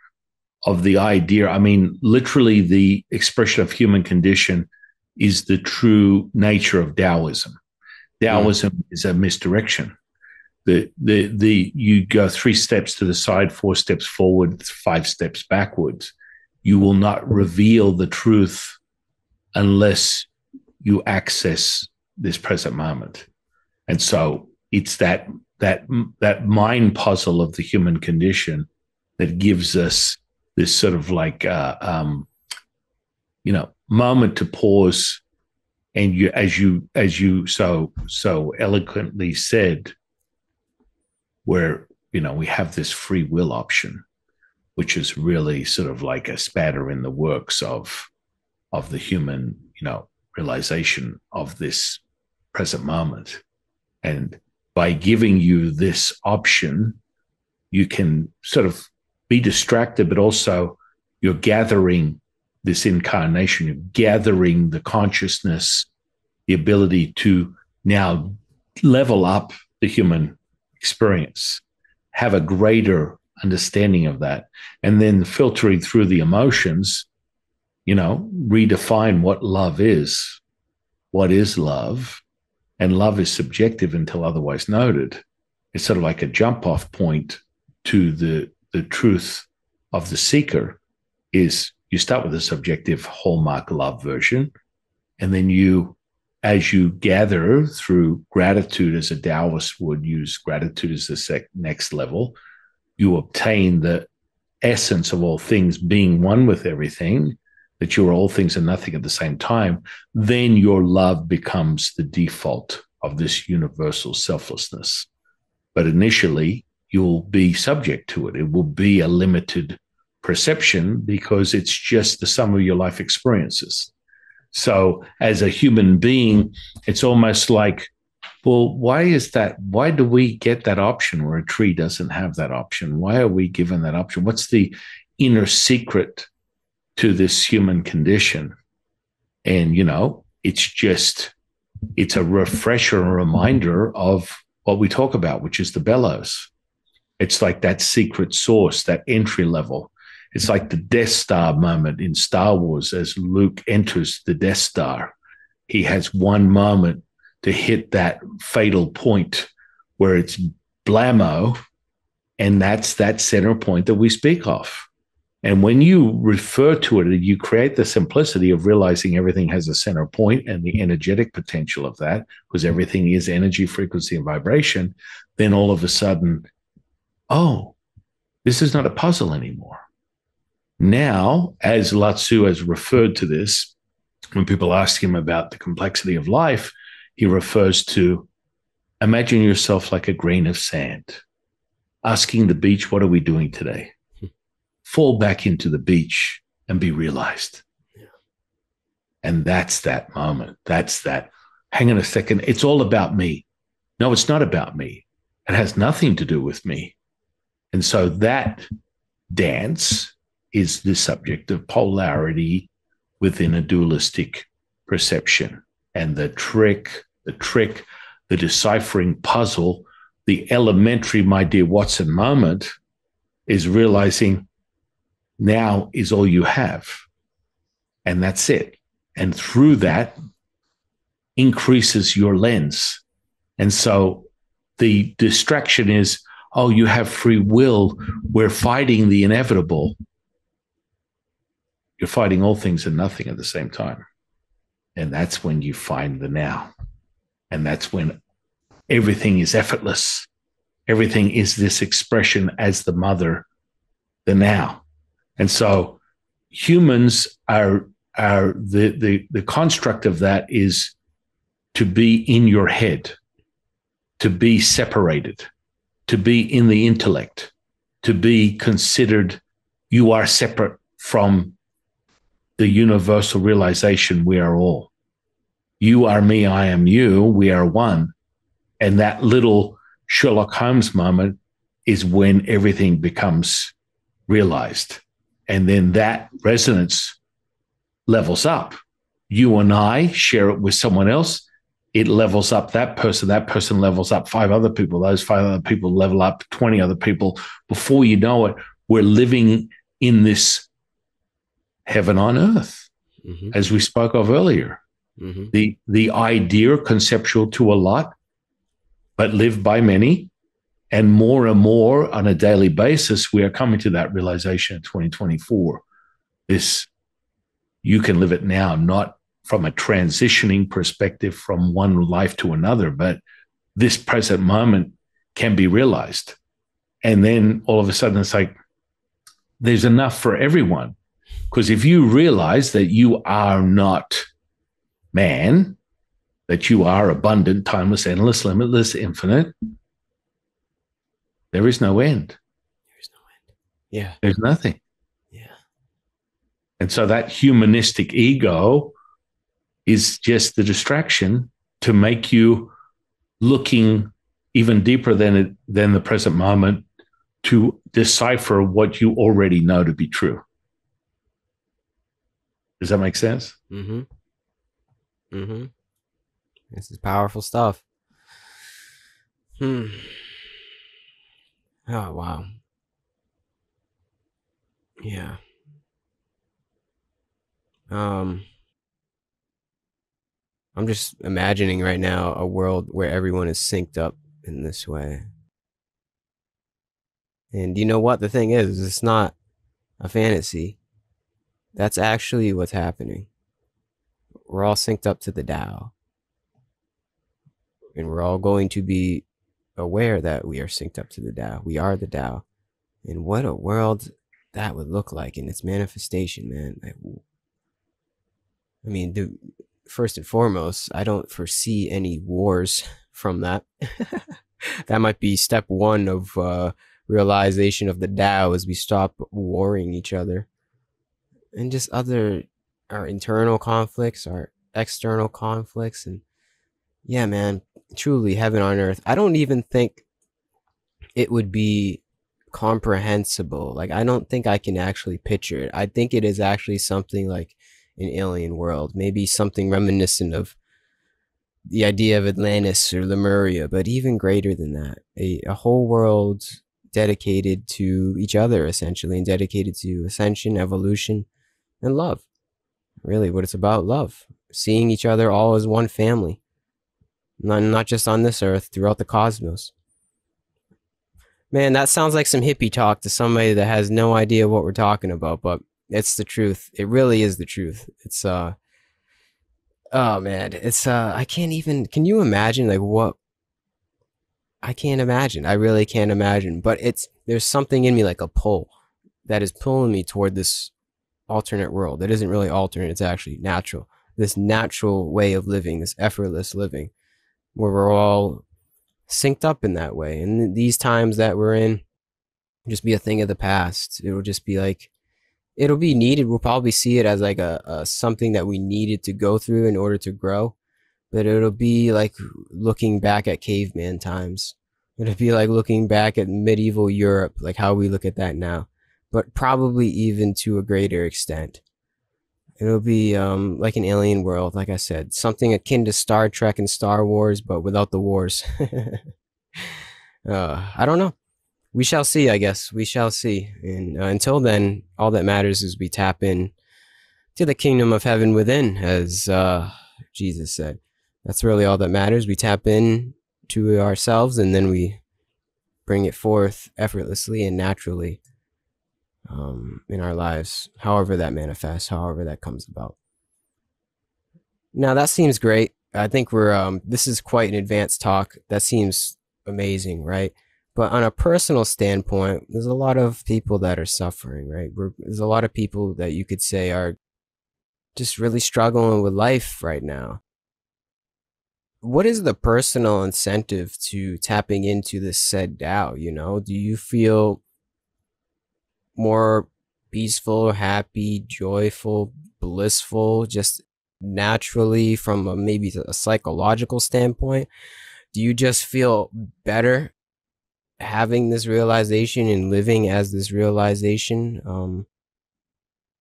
of the idea. I mean, literally, the expression of human condition is the true nature of Taoism. Taoism mm. is a misdirection the the the you go three steps to the side, four steps forward, five steps backwards. You will not reveal the truth unless you access this present moment. And so it's that that that mind puzzle of the human condition that gives us this sort of like uh, um, you know moment to pause and you as you as you so so eloquently said where you know we have this free will option which is really sort of like a spatter in the works of of the human you know realization of this present moment. And by giving you this option you can sort of be distracted but also you're gathering this incarnation you're gathering the consciousness the ability to now level up the human experience, have a greater understanding of that, and then filtering through the emotions, you know, redefine what love is. What is love? And love is subjective until otherwise noted. It's sort of like a jump off point to the, the truth of the seeker is you start with a subjective hallmark love version, and then you as you gather through gratitude, as a Taoist would use gratitude as the sec- next level, you obtain the essence of all things being one with everything, that you are all things and nothing at the same time, then your love becomes the default of this universal selflessness. But initially, you'll be subject to it. It will be a limited perception because it's just the sum of your life experiences. So, as a human being, it's almost like, well, why is that? Why do we get that option where a tree doesn't have that option? Why are we given that option? What's the inner secret to this human condition? And, you know, it's just, it's a refresher and reminder of what we talk about, which is the bellows. It's like that secret source, that entry level it's like the Death Star moment in Star Wars as Luke enters the Death Star. He has one moment to hit that fatal point where it's blammo, and that's that center point that we speak of. And when you refer to it, you create the simplicity of realizing everything has a center point and the energetic potential of that, because everything is energy, frequency, and vibration. Then all of a sudden, oh, this is not a puzzle anymore. Now, as Lao-Tzu has referred to this, when people ask him about the complexity of life, he refers to imagine yourself like a grain of sand, asking the beach, What are we doing today? Fall back into the beach and be realized. Yeah. And that's that moment. That's that. Hang on a second. It's all about me. No, it's not about me. It has nothing to do with me. And so that dance is the subject of polarity within a dualistic perception. And the trick, the trick, the deciphering puzzle, the elementary, my dear Watson moment is realizing now is all you have. And that's it. And through that increases your lens. And so the distraction is, oh, you have free will. We're fighting the inevitable you're fighting all things and nothing at the same time. And that's when you find the now. And that's when everything is effortless. Everything is this expression as the mother, the now. And so humans are are the the the construct of that is to be in your head, to be separated, to be in the intellect, to be considered you are separate from the universal realization we are all. You are me, I am you, we are one. And that little Sherlock Holmes moment is when everything becomes realized. And then that resonance levels up. You and I share it with someone else. It levels up that person. That person levels up five other people. Those five other people level up 20 other people. Before you know it, we're living in this heaven on earth, mm-hmm. as we spoke of earlier. Mm-hmm. The the idea conceptual to a lot, but lived by many. And more and more on a daily basis, we are coming to that realization in 2024. This you can live it now, not from a transitioning perspective from one life to another, but this present moment can be realized. And then all of a sudden it's like there's enough for everyone. Because if you realize that you are not man, that you are abundant, timeless, endless, limitless, infinite, there is no end. There is no end. Yeah. There's nothing. Yeah. And so that humanistic ego is just the distraction to make you looking even deeper than it, than the present moment to decipher what you already know to be true. Does that make sense? Mm-hmm. Mm-hmm. This is powerful stuff. Hmm. Oh wow. Yeah. Um I'm just imagining right now a world where everyone is synced up in this way. And you know what the thing is, it's not a fantasy. That's actually what's happening. We're all synced up to the Tao. And we're all going to be aware that we are synced up to the Tao. We are the Tao. And what a world that would look like in its manifestation, man. I mean, the, first and foremost, I don't foresee any wars (laughs) from that. (laughs) that might be step one of uh, realization of the Tao as we stop warring each other and just other our internal conflicts, our external conflicts, and yeah, man, truly heaven on earth. I don't even think it would be comprehensible. Like I don't think I can actually picture it. I think it is actually something like an alien world, maybe something reminiscent of the idea of Atlantis or Lemuria, but even greater than that, a, a whole world dedicated to each other essentially and dedicated to ascension, evolution, and love. Really, what it's about love. Seeing each other all as one family. Not, not just on this earth, throughout the cosmos. Man, that sounds like some hippie talk to somebody that has no idea what we're talking about, but it's the truth. It really is the truth. It's uh oh man, it's uh I can't even can you imagine like what I can't imagine. I really can't imagine, but it's there's something in me like a pull that is pulling me toward this alternate world. that isn't really alternate, it's actually natural. This natural way of living, this effortless living where we're all synced up in that way. And these times that we're in just be a thing of the past. It'll just be like it'll be needed. We'll probably see it as like a, a something that we needed to go through in order to grow. But it'll be like looking back at caveman times. It'll be like looking back at medieval Europe, like how we look at that now, but probably even to a greater extent. It'll be um, like an alien world, like I said, something akin to Star Trek and Star Wars, but without the wars. (laughs) uh, I don't know. We shall see, I guess. We shall see. And uh, until then, all that matters is we tap in to the kingdom of heaven within, as uh, Jesus said. That's really all that matters. We tap in to ourselves and then we bring it forth effortlessly and naturally um, in our lives, however that manifests, however that comes about. Now that seems great. I think we're um, this is quite an advanced talk. That seems amazing, right? But on a personal standpoint, there's a lot of people that are suffering, right? We're, there's a lot of people that you could say are just really struggling with life right now. What is the personal incentive to tapping into this said Tao? You know, do you feel more peaceful, happy, joyful, blissful, just naturally from a, maybe a psychological standpoint? Do you just feel better having this realization and living as this realization um,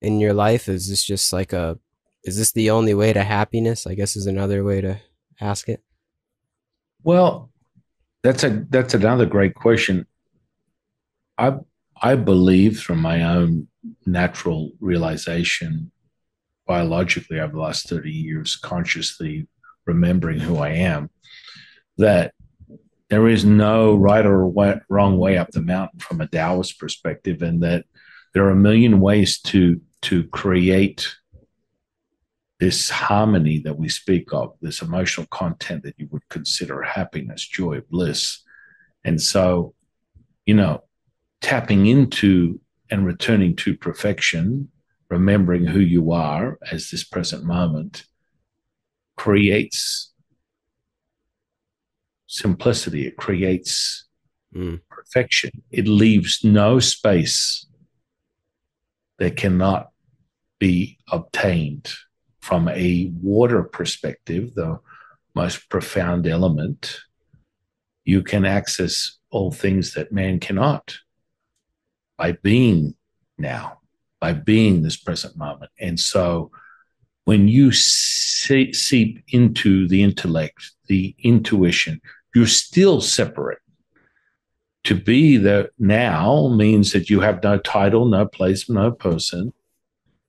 in your life? Is this just like a, is this the only way to happiness? I guess is another way to ask it. Well, that's a that's another great question. I I believe from my own natural realization, biologically over the last 30 years, consciously remembering who I am, that there is no right or wrong way up the mountain from a Taoist perspective, and that there are a million ways to to create this harmony that we speak of, this emotional content that you would consider happiness, joy, bliss. And so, you know, tapping into and returning to perfection, remembering who you are as this present moment, creates simplicity. It creates mm. perfection. It leaves no space that cannot be obtained from a water perspective, the most profound element. You can access all things that man cannot by being now, by being this present moment. And so when you see, seep into the intellect, the intuition, you're still separate. To be the now means that you have no title, no place, no person,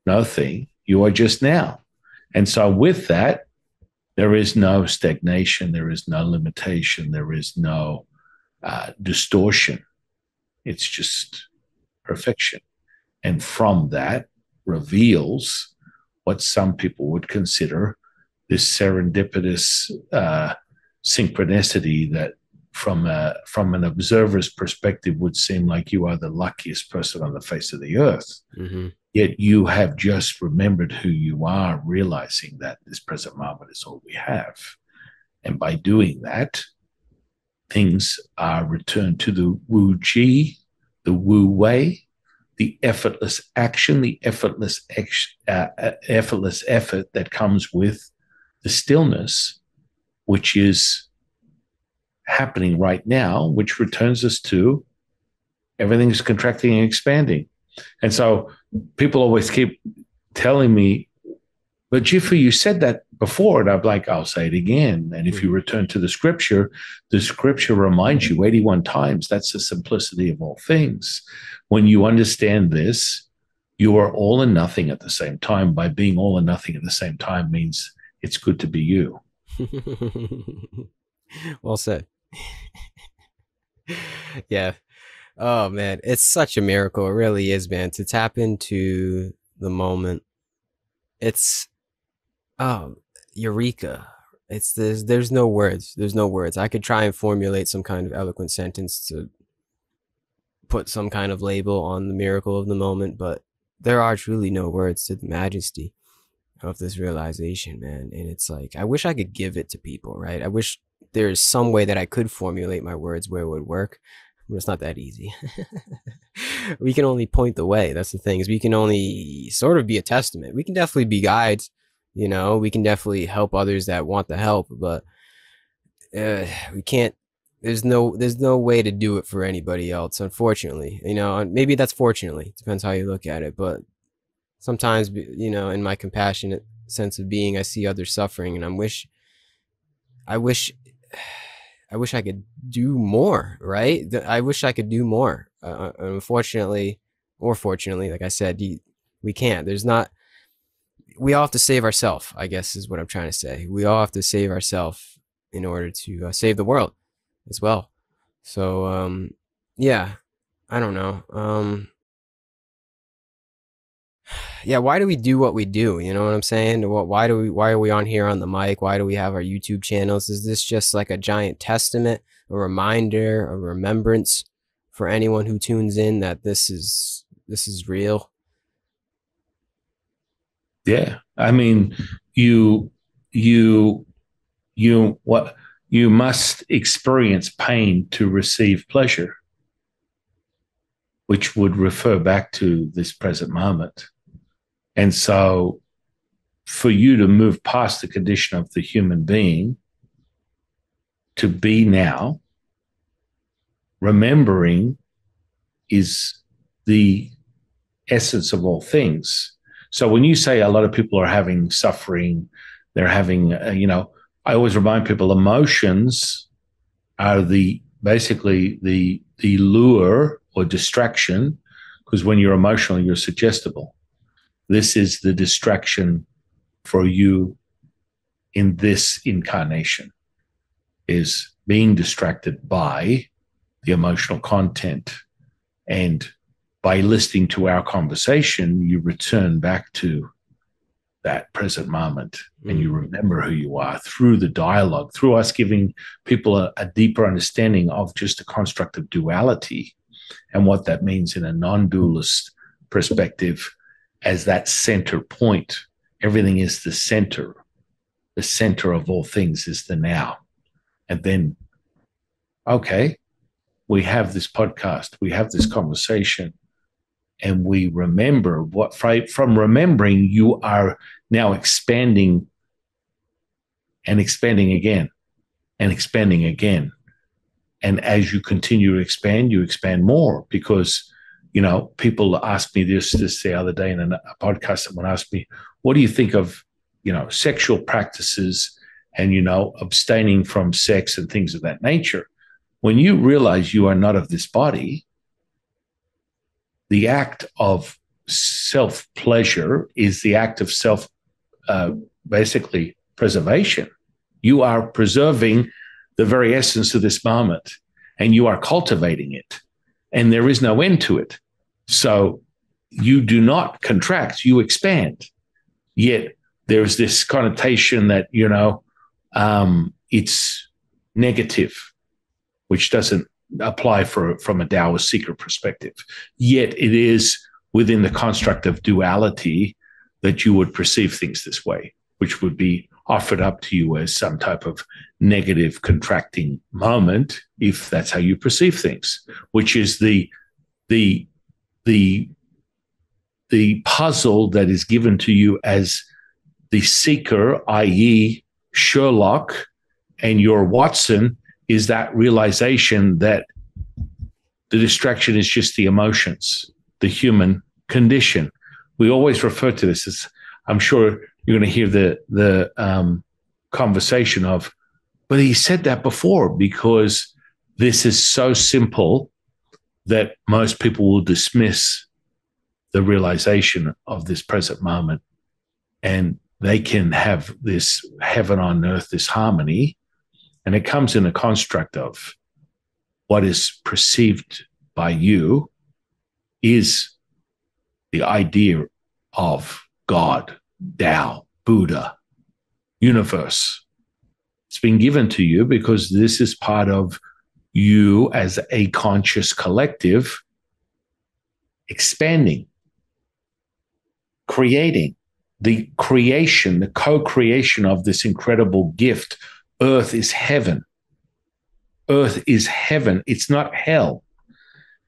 no thing. You are just now. And so with that, there is no stagnation, there is no limitation, there is no uh, distortion. It's just perfection. And from that reveals what some people would consider this serendipitous uh, synchronicity that from a, from an observer's perspective would seem like you are the luckiest person on the face of the earth. Mm-hmm. Yet you have just remembered who you are, realizing that this present moment is all we have. And by doing that, things are returned to the Wu Ji, the Wu Wei, the effortless action, the effortless uh, uh, effortless effort that comes with the stillness, which is happening right now, which returns us to everything is contracting and expanding. And so people always keep telling me, but Jifu, you said that before. And I'm like, I'll say it again. And if you return to the scripture, the scripture reminds you 81 times that's the simplicity of all things. When you understand this, you are all and nothing at the same time. By being all and nothing at the same time means it's good to be you. (laughs) well said. (laughs) yeah. oh man, it's such a miracle. It really is, man. To tap into the moment. It's oh eureka. It's there's there's no words. There's no words. I could try and formulate some kind of eloquent sentence to put some kind of label on the miracle of the moment, but there are truly no words to the majesty of this realization, man. And it's like I wish I could give it to people, right? I wish there's some way that I could formulate my words where it would work. But it's not that easy. (laughs) we can only point the way. That's the thing is we can only sort of be a testament. We can definitely be guides, you know. We can definitely help others that want the help, but uh, we can't. There's no there's no way to do it for anybody else. Unfortunately, you know. Maybe that's fortunately depends how you look at it. But sometimes, you know, in my compassionate sense of being, I see others suffering, and I wish I wish (sighs) I wish I could do more, right? I wish I could do more. Uh, uh unfortunately, or fortunately, like I said, we can't. There's not. We all have to save ourselves. I guess is what I'm trying to say. We all have to save ourselves in order to uh, save the world as well. So, um, yeah, I don't know. Um, (sighs) yeah, why do we do what we do? You know what I'm saying? What, Why do we? Why are we on here on the mic? Why do we have our YouTube channels? Is this just like a giant testament, a reminder, a remembrance for anyone who tunes in that this is this is real? Yeah, I mean, you you you what you must experience pain to receive pleasure, which would refer back to this present moment and so for you to move past the condition of the human being to be now, remembering is the essence of all things. So when you say a lot of people are having suffering, they're having, uh, you know, I always remind people emotions are the basically the the lure or distraction because when you're emotional, you're suggestible. This is the distraction for you in this incarnation is being distracted by the emotional content. And by listening to our conversation, you return back to that present moment mm. and you mm. remember who you are through the dialogue, through us giving people a, a deeper understanding of just the construct of duality and what that means in a non dualist perspective as that center point. Everything is the center. The center of all things is the now. And then, okay, we have this podcast, we have this conversation, and we remember what from remembering, you are now expanding and expanding again and expanding again. And as you continue to expand, you expand more because you know, people asked me this this the other day in a podcast. Someone asked me, "What do you think of, you know, sexual practices and you know, abstaining from sex and things of that nature?" When you realize you are not of this body, the act of self pleasure is the act of self, uh, basically preservation. You are preserving the very essence of this moment, and you are cultivating it and there is no end to it. So you do not contract, you expand. Yet there's this connotation that, you know, um, it's negative, which doesn't apply for from a Taoist seeker perspective. Yet it is within the construct of duality that you would perceive things this way, which would be offered up to you as some type of negative contracting moment, if that's how you perceive things, which is the the the the puzzle that is given to you as the seeker, i.e., Sherlock, and your Watson is that realization that the distraction is just the emotions, the human condition. We always refer to this as I'm sure you're going to hear the the um, conversation of, but he said that before because this is so simple that most people will dismiss the realization of this present moment and they can have this heaven on earth, this harmony. And it comes in a construct of what is perceived by you is the idea of God, Tao, Buddha, universe. It's been given to you because this is part of you as a conscious collective expanding, creating the creation, the co creation of this incredible gift. Earth is heaven. Earth is heaven. It's not hell.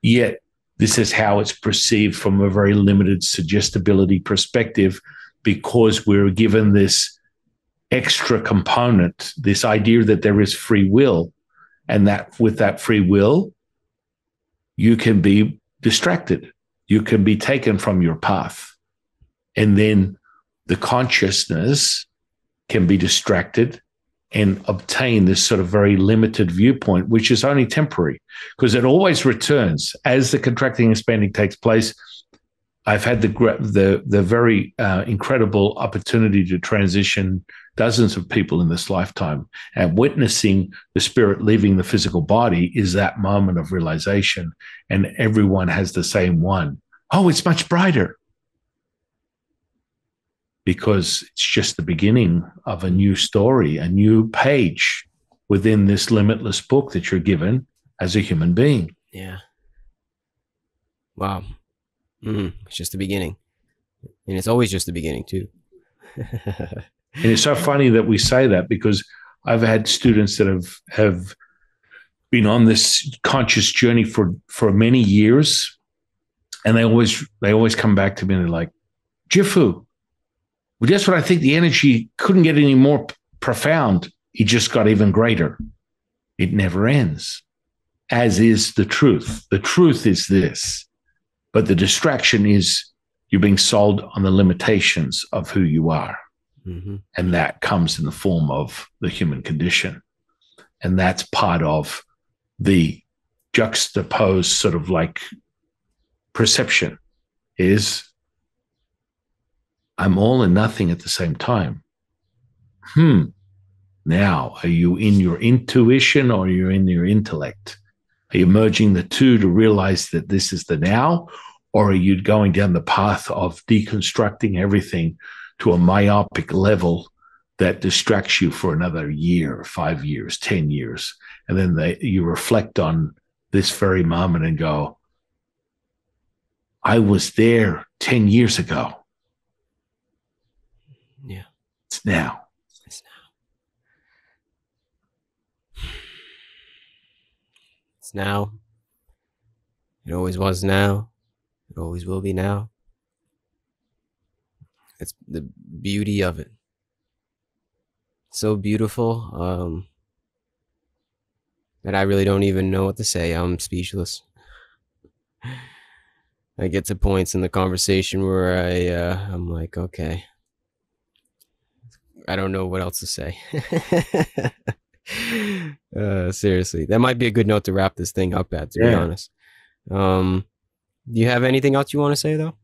Yet, this is how it's perceived from a very limited suggestibility perspective because we're given this extra component, this idea that there is free will, and that with that free will, you can be distracted, you can be taken from your path. And then the consciousness can be distracted and obtain this sort of very limited viewpoint, which is only temporary because it always returns as the contracting and expanding takes place. I've had the the the very uh, incredible opportunity to transition dozens of people in this lifetime, and witnessing the spirit leaving the physical body is that moment of realization, and everyone has the same one. Oh, it's much brighter because it's just the beginning of a new story, a new page within this limitless book that you're given as a human being. Yeah. Wow. Mm, it's just the beginning. And it's always just the beginning, too. (laughs) and it's so funny that we say that because I've had students that have have been on this conscious journey for for many years and they always they always come back to me and they're like Gifu, well, that's what I think. The energy couldn't get any more p- profound. It just got even greater. It never ends, as is the truth. The truth is this, but the distraction is you're being sold on the limitations of who you are. Mm-hmm. And that comes in the form of the human condition. And that's part of the juxtaposed sort of like perception is I'm all and nothing at the same time. Hmm. Now, are you in your intuition or are you in your intellect? Are you merging the two to realize that this is the now? Or are you going down the path of deconstructing everything to a myopic level that distracts you for another year, five years, 10 years? And then they, you reflect on this very moment and go, I was there 10 years ago. It's now. It's now. It's now. It always was now. It always will be now. It's the beauty of it. So beautiful. Um, that I really don't even know what to say. I'm speechless. I get to points in the conversation where I uh, I'm like, okay, I don't know what else to say. (laughs) (laughs) uh, seriously, that might be a good note to wrap this thing up at. To yeah. be honest, um, do you have anything else you want to say though?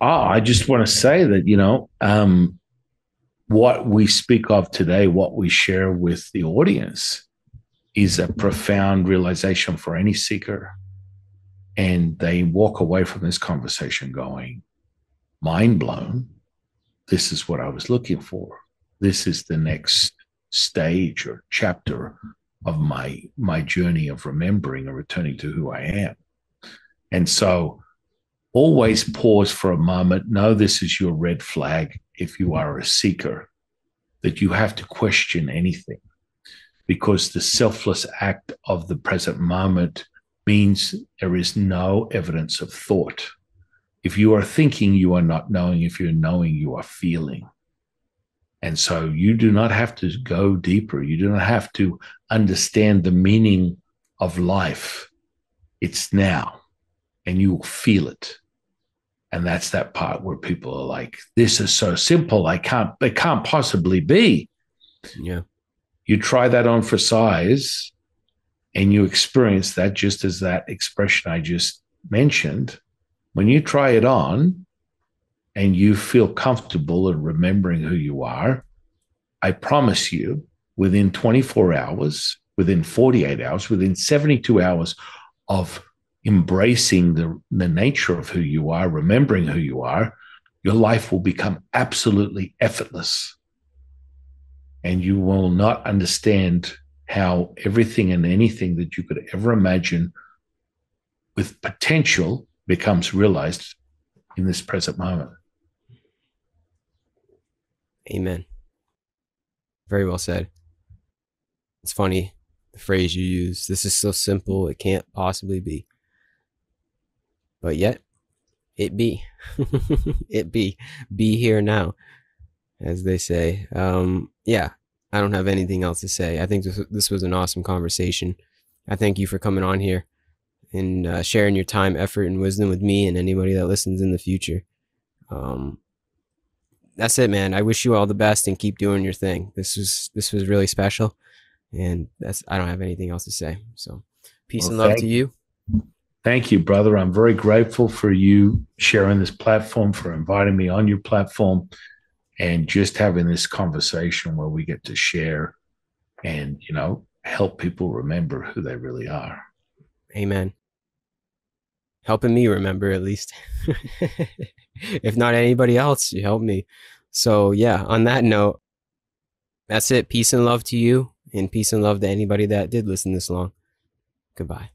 Oh, I just want to say that you know um, what we speak of today, what we share with the audience, is a profound realization for any seeker, and they walk away from this conversation going, mind blown. This is what I was looking for this is the next stage or chapter of my my journey of remembering and returning to who I am. And so always pause for a moment. Know this is your red flag if you are a seeker, that you have to question anything because the selfless act of the present moment means there is no evidence of thought. If you are thinking, you are not knowing. If you're knowing, you are feeling. And so you do not have to go deeper. You do not have to understand the meaning of life. It's now, and you will feel it. And that's that part where people are like, this is so simple. I can't, it can't possibly be. Yeah. You try that on for size and you experience that just as that expression I just mentioned. When you try it on, and you feel comfortable in remembering who you are, I promise you, within 24 hours, within 48 hours, within 72 hours of embracing the, the nature of who you are, remembering who you are, your life will become absolutely effortless. And you will not understand how everything and anything that you could ever imagine with potential becomes realized in this present moment. Amen. Very well said. It's funny the phrase you use. This is so simple, it can't possibly be. But yet, it be. (laughs) it be. Be here now, as they say. Um, yeah, I don't have anything else to say. I think this, this was an awesome conversation. I thank you for coming on here and uh, sharing your time, effort, and wisdom with me and anybody that listens in the future. Um, that's it, man. I wish you all the best and keep doing your thing. This was this was really special, and that's I don't have anything else to say. So, peace well, and love to you. Thank you, brother. I'm very grateful for you sharing this platform, for inviting me on your platform, and just having this conversation where we get to share and you know help people remember who they really are. Amen helping me remember at least. (laughs) if not anybody else, you help me. So, yeah, on that note, that's it. Peace and love to you, and peace and love to anybody that did listen this long. Goodbye.